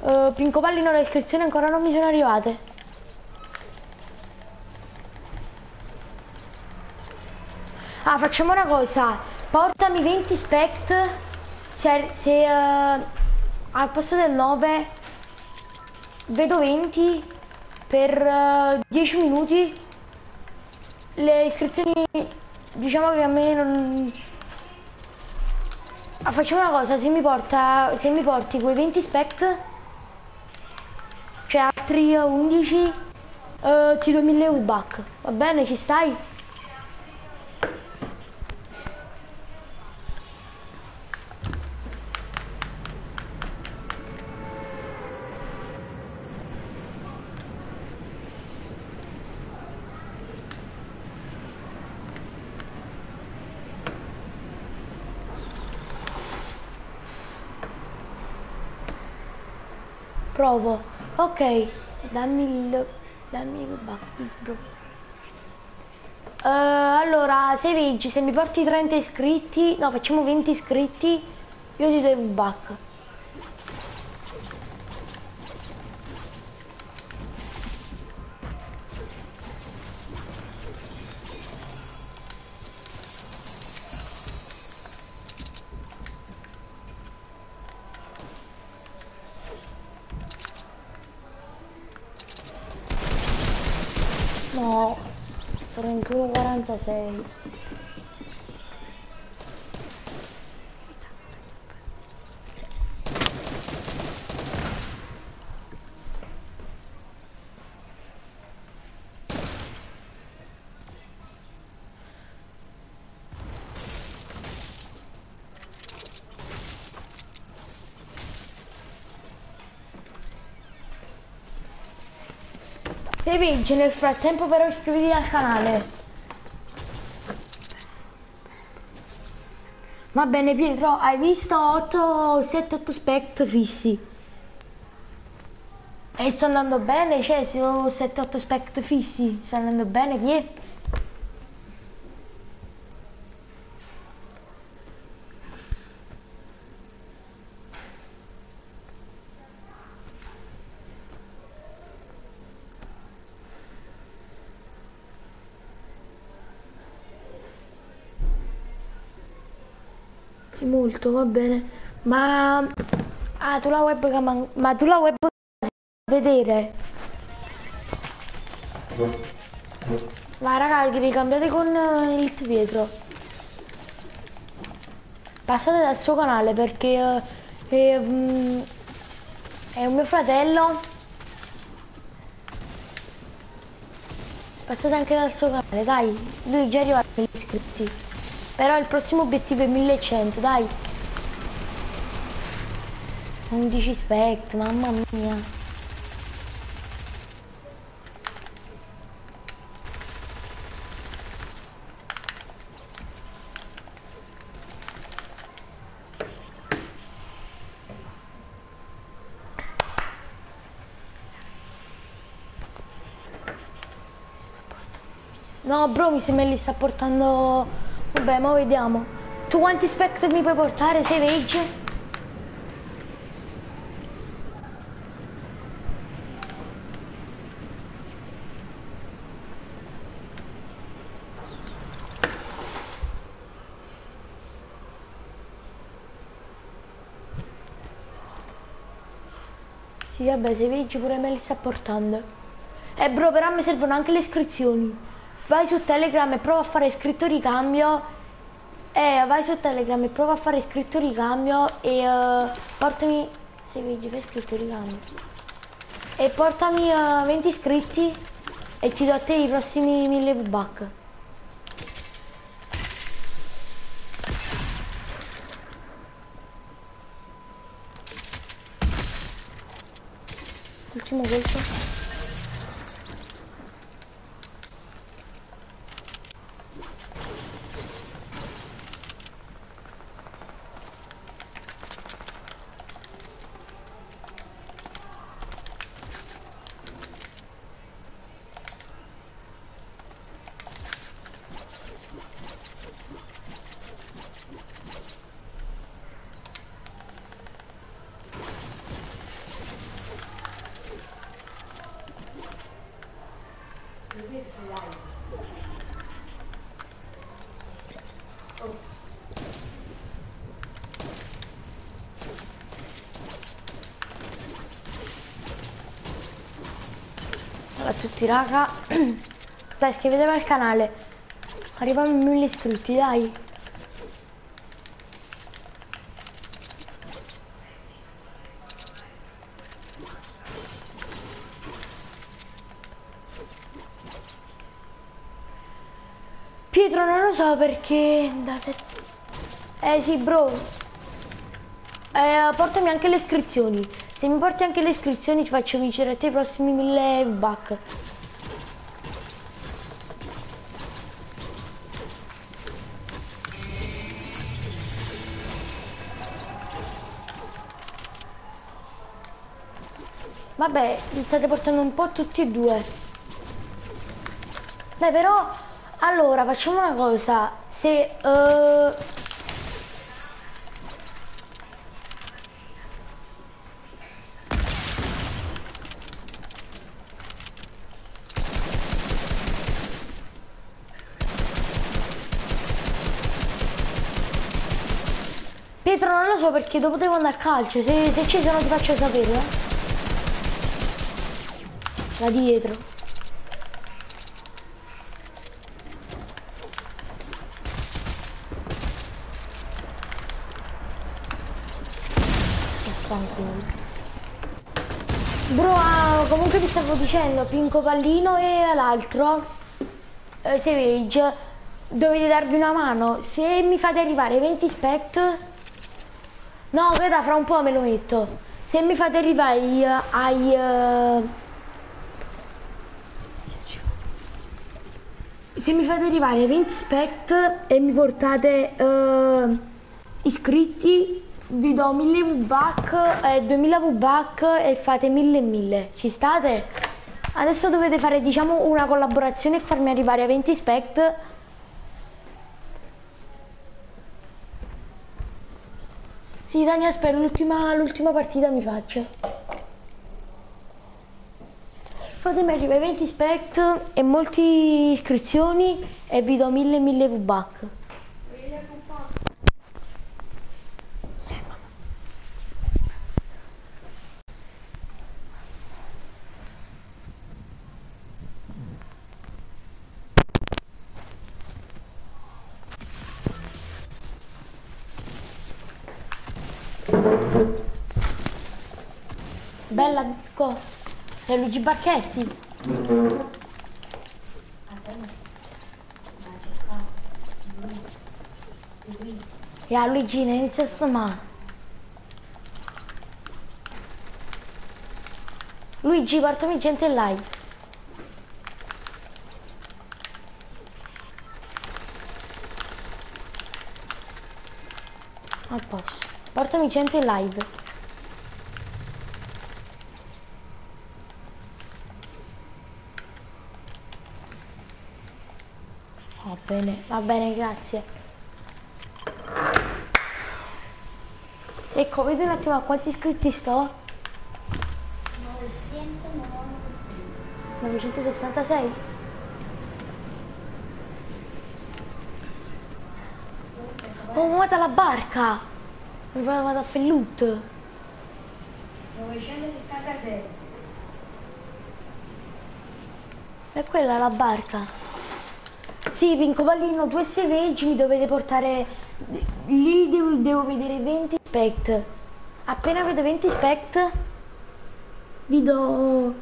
Uh, Pinco Pallino, le iscrizioni ancora non mi sono arrivate. Ah, facciamo una cosa. Portami 20 spect. Se, se eh, al posto del 9 vedo 20 per eh, 10 minuti. Le iscrizioni diciamo che a me non. Ah, facciamo una cosa, se mi porta. Se mi porti quei 20 spect, cioè altri 11, eh, ti do 1000 U-Back. Va bene, ci stai? Provo. Ok, dammi il... dammi il back, please, bro. Eh, allora, se vinci, se mi porti 30 iscritti, no, facciamo 20 iscritti, io ti do il back. 31,46. Se vinci nel frattempo però iscriviti al canale. Va bene Pietro, hai visto 8, 7, 8 spect fissi. E sto andando bene, cioè sono 7, 8 spect fissi. Sto andando bene, Pietro. Molto, va bene. Ma... Ah, tu la webcam... Ma tu la webcam vedere. Ma raga, ricambiate con eh, il Pietro. Passate dal suo canale perché eh, è, mm, è un mio fratello. Passate anche dal suo canale, dai. Lui già arrivato agli iscritti. Però il prossimo obiettivo è 1100, dai. 11 spect, mamma mia. No, bro, mi sembra li sta portando... Vabbè, ma vediamo. Tu quanti spectre mi puoi portare, sei vegge? Sì, vabbè, se vedi pure me li sta portando. Eh, bro, però mi servono anche le iscrizioni. Vai su Telegram e prova a fare scritto ricambio. Eh, vai su Telegram e prova a fare scritto ricambio e uh, portami... Se vedi, fai scritto ricambio. E portami uh, 20 iscritti e ti do a te i prossimi 1000 V-Buck. Ultimo colpo. Tutti raga. Dai iscrivetevi al canale. Arriviamo a 1000 iscritti dai. Pietro non lo so perché da set... Eh sì bro. Eh, portami anche le iscrizioni se mi porti anche le iscrizioni ti faccio vincere a te i prossimi 1000 buck. Vabbè, li state portando un po' tutti e due. Dai, però, allora, facciamo una cosa. Se... Uh, Pietro perché dopo devo andare a calcio, se, se ci sono ti faccio sapere. Eh? Da dietro. Bro, ah, comunque vi stavo dicendo, Pinco Pallino e l'altro, eh, Savage, dovete darvi una mano. Se mi fate arrivare 20 spect No, guarda, fra un po' me lo metto. Se mi fate arrivare ai... ai uh... Se mi fate arrivare 20 spect e mi portate uh, iscritti, vi do 1000 V-Buck, eh, 2000 V-Buck e fate 1000 e 1000. Ci state? Adesso dovete fare, diciamo, una collaborazione e farmi arrivare a 20 spect Sì, Dani, aspetta, l'ultima partita mi faccio. Fatemi arrivare 20 spect e molte iscrizioni e vi do 1000 1000 V-Buck. Bella disco. Sei Luigi Barchetti? E a Luigi inizia sto male. Luigi, portami gente live. A posto. Portami gente live. Bene, va bene, grazie. Ecco, vedi un attimo a quanti iscritti sto? 966. Oh, guarda la barca! Mi vado a fare loot. 966. E quella è la barca. Sì, Pinco Pallino, tu e Seveggi mi dovete portare... Lì devo, devo vedere 20 spect. Appena vedo 20 spect, vi do...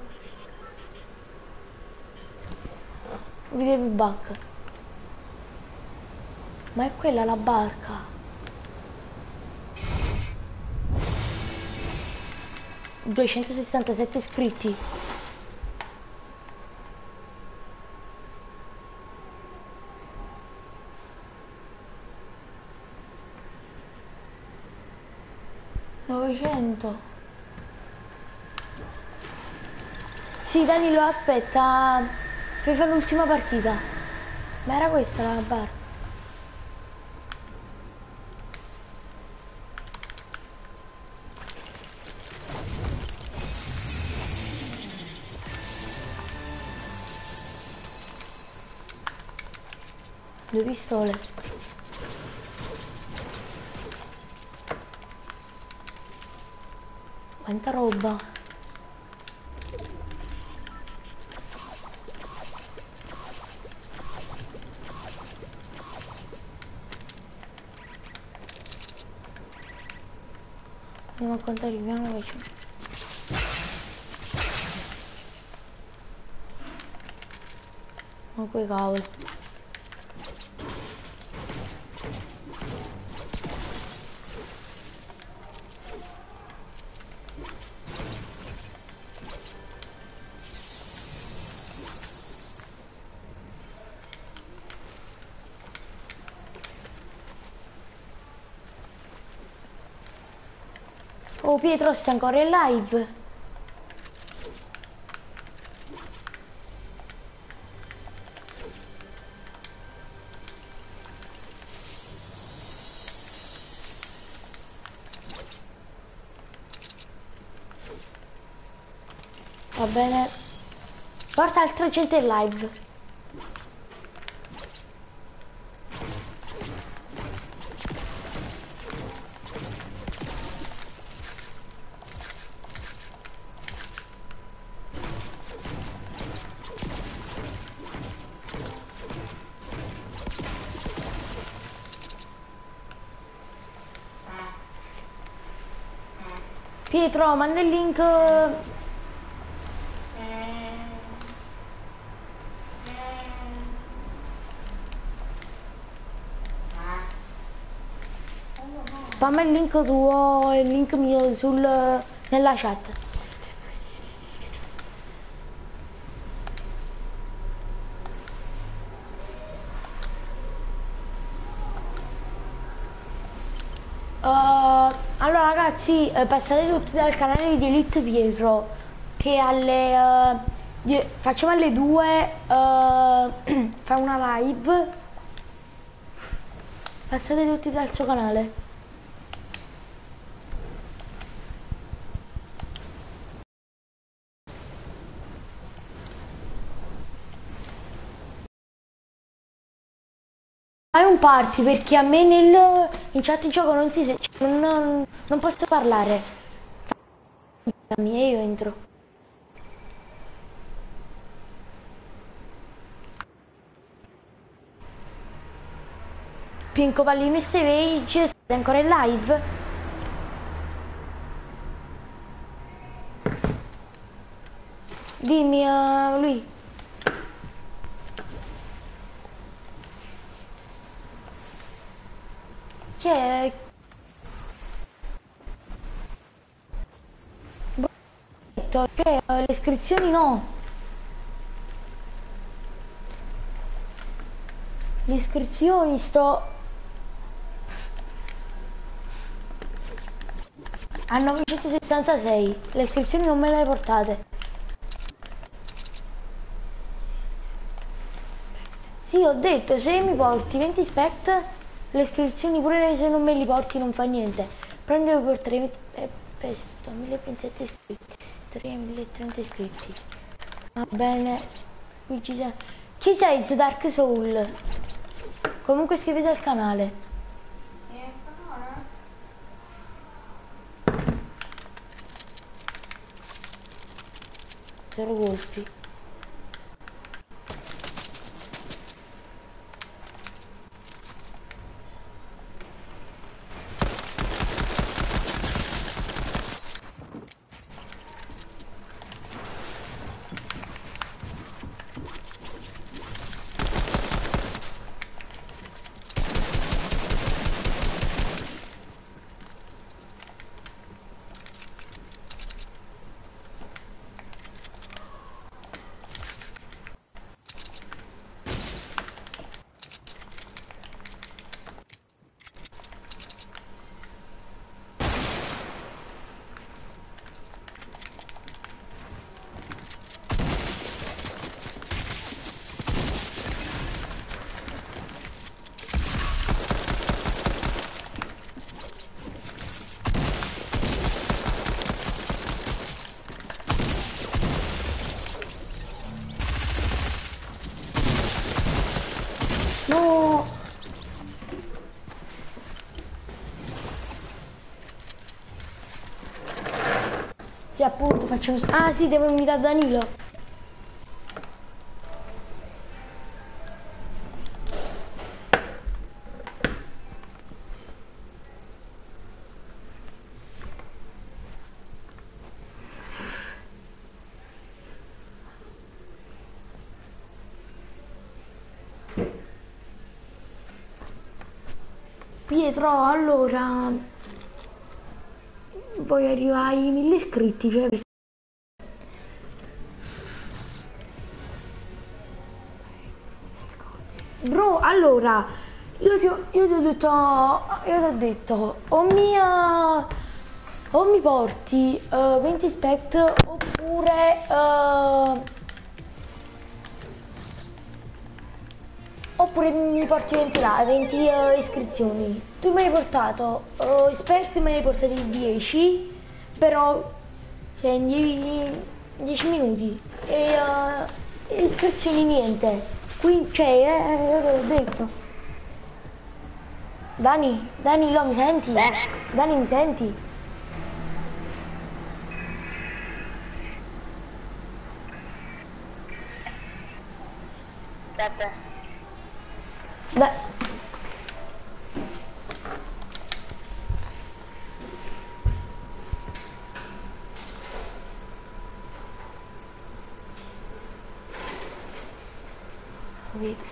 Vi devo back. Ma è quella la barca. 267 iscritti. Novecento. Sì, Danilo, aspetta. Fai fare l'ultima partita. Ma era questa la barca? Due pistole. Quanta roba. Andiamo a quanto arriviamo invece. Ma quei cavoli. Pietro, sei ancora in live? Va bene. Porta altra gente in live. Pietro, manda il link. Spamma il link tuo, il link mio sul, nella chat. Uh, ragazzi, eh, passate tutti dal canale di Elite Pietro che alle eh, die- facciamo alle 2 fa una live. Passate tutti dal suo canale. Fai un party perché a me nel, in chat gioco non si sente, non, non posso parlare. E io entro. Pinco Pallino Savage, siete ancora in live? Dimmi uh, lui. Chi è? Brutto, Cioè, le iscrizioni no. Le iscrizioni sto... A 966. Le iscrizioni non me le hai portate. Sì, ho detto, se mi porti 20 spect, le iscrizioni pure se non me li porti non fa niente. Però devo portare eh, questo, 1037 iscritti, 3030 iscritti va bene chi sei? The Dark Soul? comunque iscriviti al canale zero colpi facciamo... Ah, sì, devo invitare Danilo. Pietro, allora... Poi arrivare ai mille iscritti, cioè... io ti ho, detto, io ti ho detto, o mi, eh, o mi porti eh, 20 spect oppure, eh, oppure mi porti 20, là, 20 eh, iscrizioni. Tu ne hai portato, eh, esperti me ne hai portati 10, però, cioè in 10 minuti, e eh, iscrizioni niente. Qui, cioè, eh, te l'ho detto. Dani, Dani, lo mi senti? Dani, mi senti? Aspetta. Da- Vedo.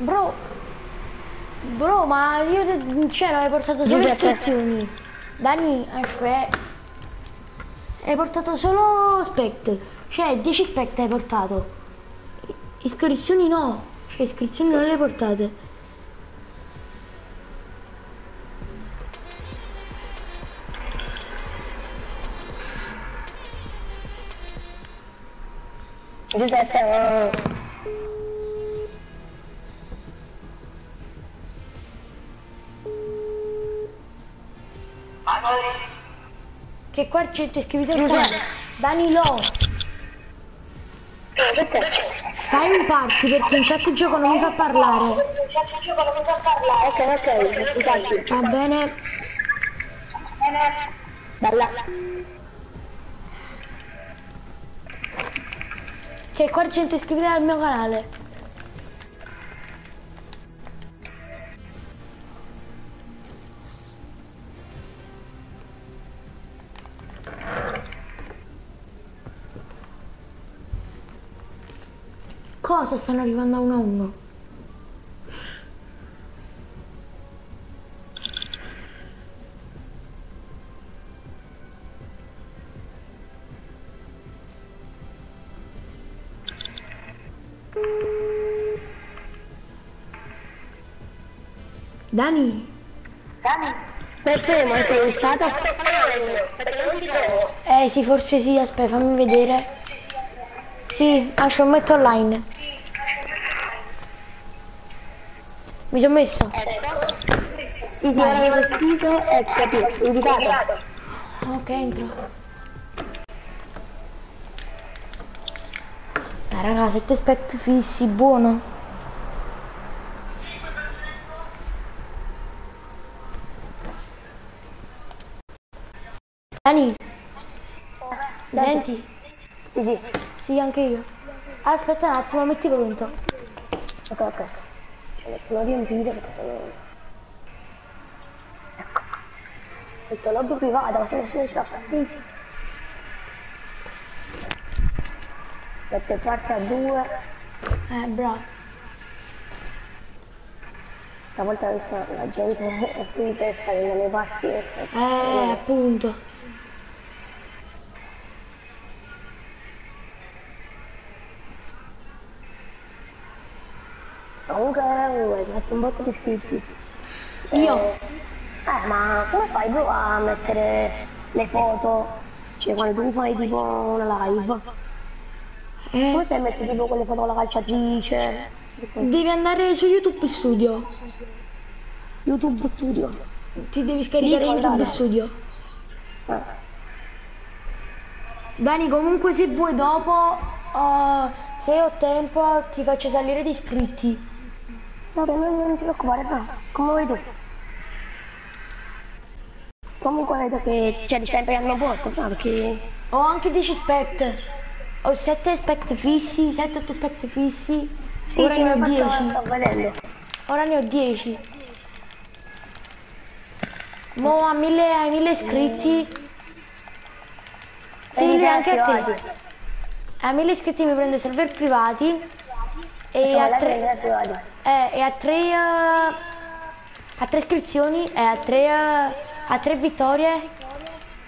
Bro, bro, ma cioè, hai portato solo Giuseppe. iscrizioni. Dani, aspetta. Hai portato solo spect. Cioè, 10 spect hai portato. Iscrizioni no. Cioè, iscrizioni non le hai portate. Giuseppe, eh, Che qua c'è iscriviti al canale. Danilo, fai un party perché in chat gioco non mi fa parlare. Ok, ok. Va bene? Bella. Che qua c'è iscriviti al mio canale. Cosa stanno arrivando a uno a uno? Dani, Perché ma sei stato? eh sì, forse sì, aspetta, fammi vedere. Sì, ah, ci ho messo online. Mi sono messo. Sì, sì, ora avevo scritto e capito, invitato. Ok, entro. Eh raga, 7 spect fissi, buono. Dani, senti? Sì, sì. Sì, anche io. Aspetta un attimo, metti pronto. Ok, ok. Cioè, mettono a riempire perché sono... Ecco. Metto lobby privata, così nessuno ci dà fastidio. Mette parte a due. Eh, bravo. Stavolta ho visto la gente è più di testa che nelle parti adesso. Eh, appunto. Comunque, uh, hai fatto un botto di iscritti. Cioè, Io? Eh, ma come fai tu a mettere le foto? Cioè, quando tu fai tipo una live, Eh, come fai a mettere tipo quelle foto con la calciatrice? devi andare su YouTube Studio. YouTube Studio. Ti devi scaricare Sì, YouTube. Studio. Ah. Dani, comunque se vuoi dopo, eh, se ho tempo, ti faccio salire di iscritti. No, non, non ti preoccupare, no. Come vuoi tu. Comunque vedo che cioè, ti stai impegnando molto, no, perché... Ho anche 10 spect. Ho 7 spect fissi, 7-8 spect fissi. Sì, Ora sì, ne ho infatti 10. Sto vedendo. Ora ne ho 10. Mo a 1000, ai 1000 iscritti. Sì, Vedi lui che anche a te. A 1000 iscritti mi prendo server privati. E Facciamo a live 3 nei privati. eh, e a 3 a 3 iscrizioni e a 3 a 3 vittorie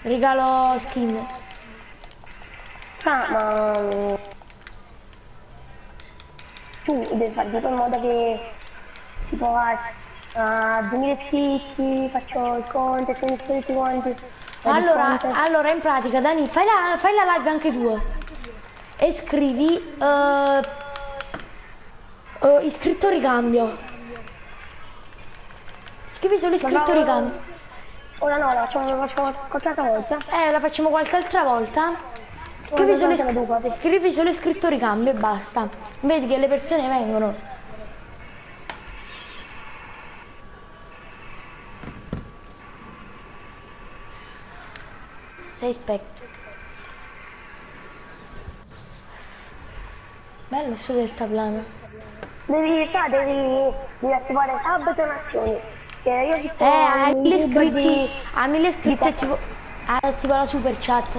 regalo skin. Ah, ma... mm, Tu devi fare tipo in modo che... Tipo a, a 2000 iscritti faccio il conto, sono iscritti quanti. Allora, allora in pratica Dani, fai la, fai la live anche tu. E scrivi eh, eh, iscritto ricambio. Scrivi solo iscritto no, ricambio. Ora no, la facciamo, la facciamo qualche altra volta. Eh, la facciamo qualche altra volta. Scrivi solo, scrivi solo iscritto ricambio e basta. Vedi che le persone vengono. Sei spect. Bello su del tablano. Devi, fa, devi, devi attivare sub donazioni. Che io ho visto Eh, a mille iscritti, di- a mille iscritti attivo, attiva la super chat.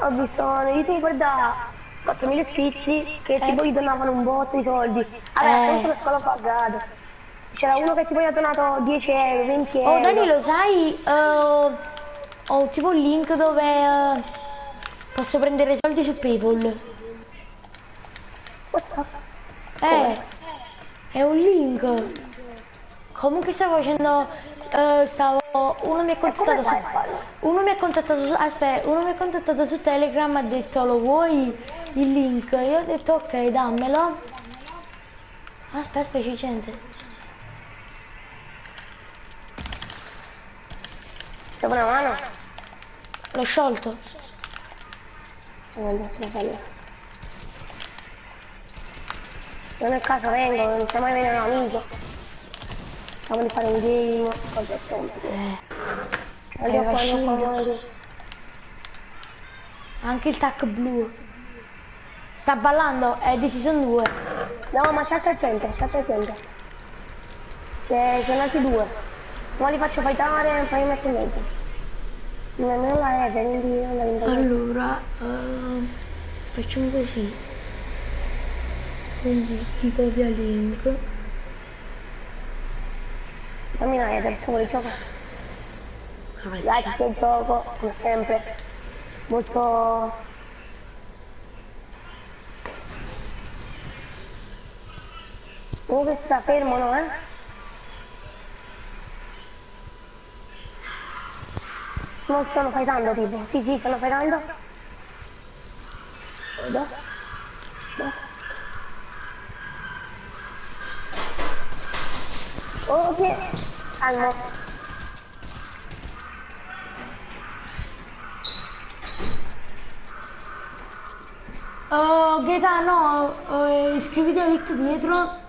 Ho visto un youtuber da 4.000 iscritti che tipo gli donavano un botto di soldi. Vabbè, Eh. solo scuola pagata. C'era uno che tipo gli ha donato 10 euro, 20 euro. Oh Danilo, sai, eh, ho tipo un link dove eh, posso prendere soldi su PayPal. Eh, è un link. Comunque stavo facendo, eh, stavo, uno mi ha contattato su, uno mi ha contattato su, aspetta, uno mi ha contattato su Telegram, ha detto lo vuoi il link? Io ho detto ok, dammelo. Aspetta, aspetta, c'è gente. C'è una mano? L'ho sciolto. Non è andato a fare. Non è caso vengo, non sai mai venire un amico. Stiamo di fare un game, cose tonte. Eh, Andiamo qua, vascino. andiamo qua, andiamo anche il tac blu. Sta ballando, è season 2. qua. No, ma c'è altra gente, c'è altra gente. C'è, sono altri due. Ma li faccio fightare, poi mi metto in mezzo. Non è la rete, quindi non la. Allora, eh, facciamo così. Quindi ti copia il link. Dammi la rete, favore, gioco. Like se il gioco, come sempre. Molto... Comunque sta fermo, no, eh? Non stanno fightando, tipo. Sì, sì, stanno fightando. Vedo. No. Oh, ok. Calmo. Uh, Gaetano, uh, iscriviti a Elite dietro.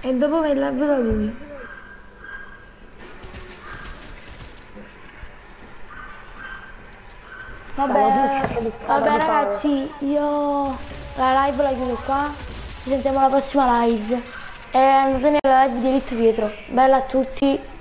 E dopo vai live da lui. Vabbè, vabbè ragazzi, io la live la chiudo qua. Sentiamo alla prossima live. E andate nella live di Elite dietro. Bella a tutti.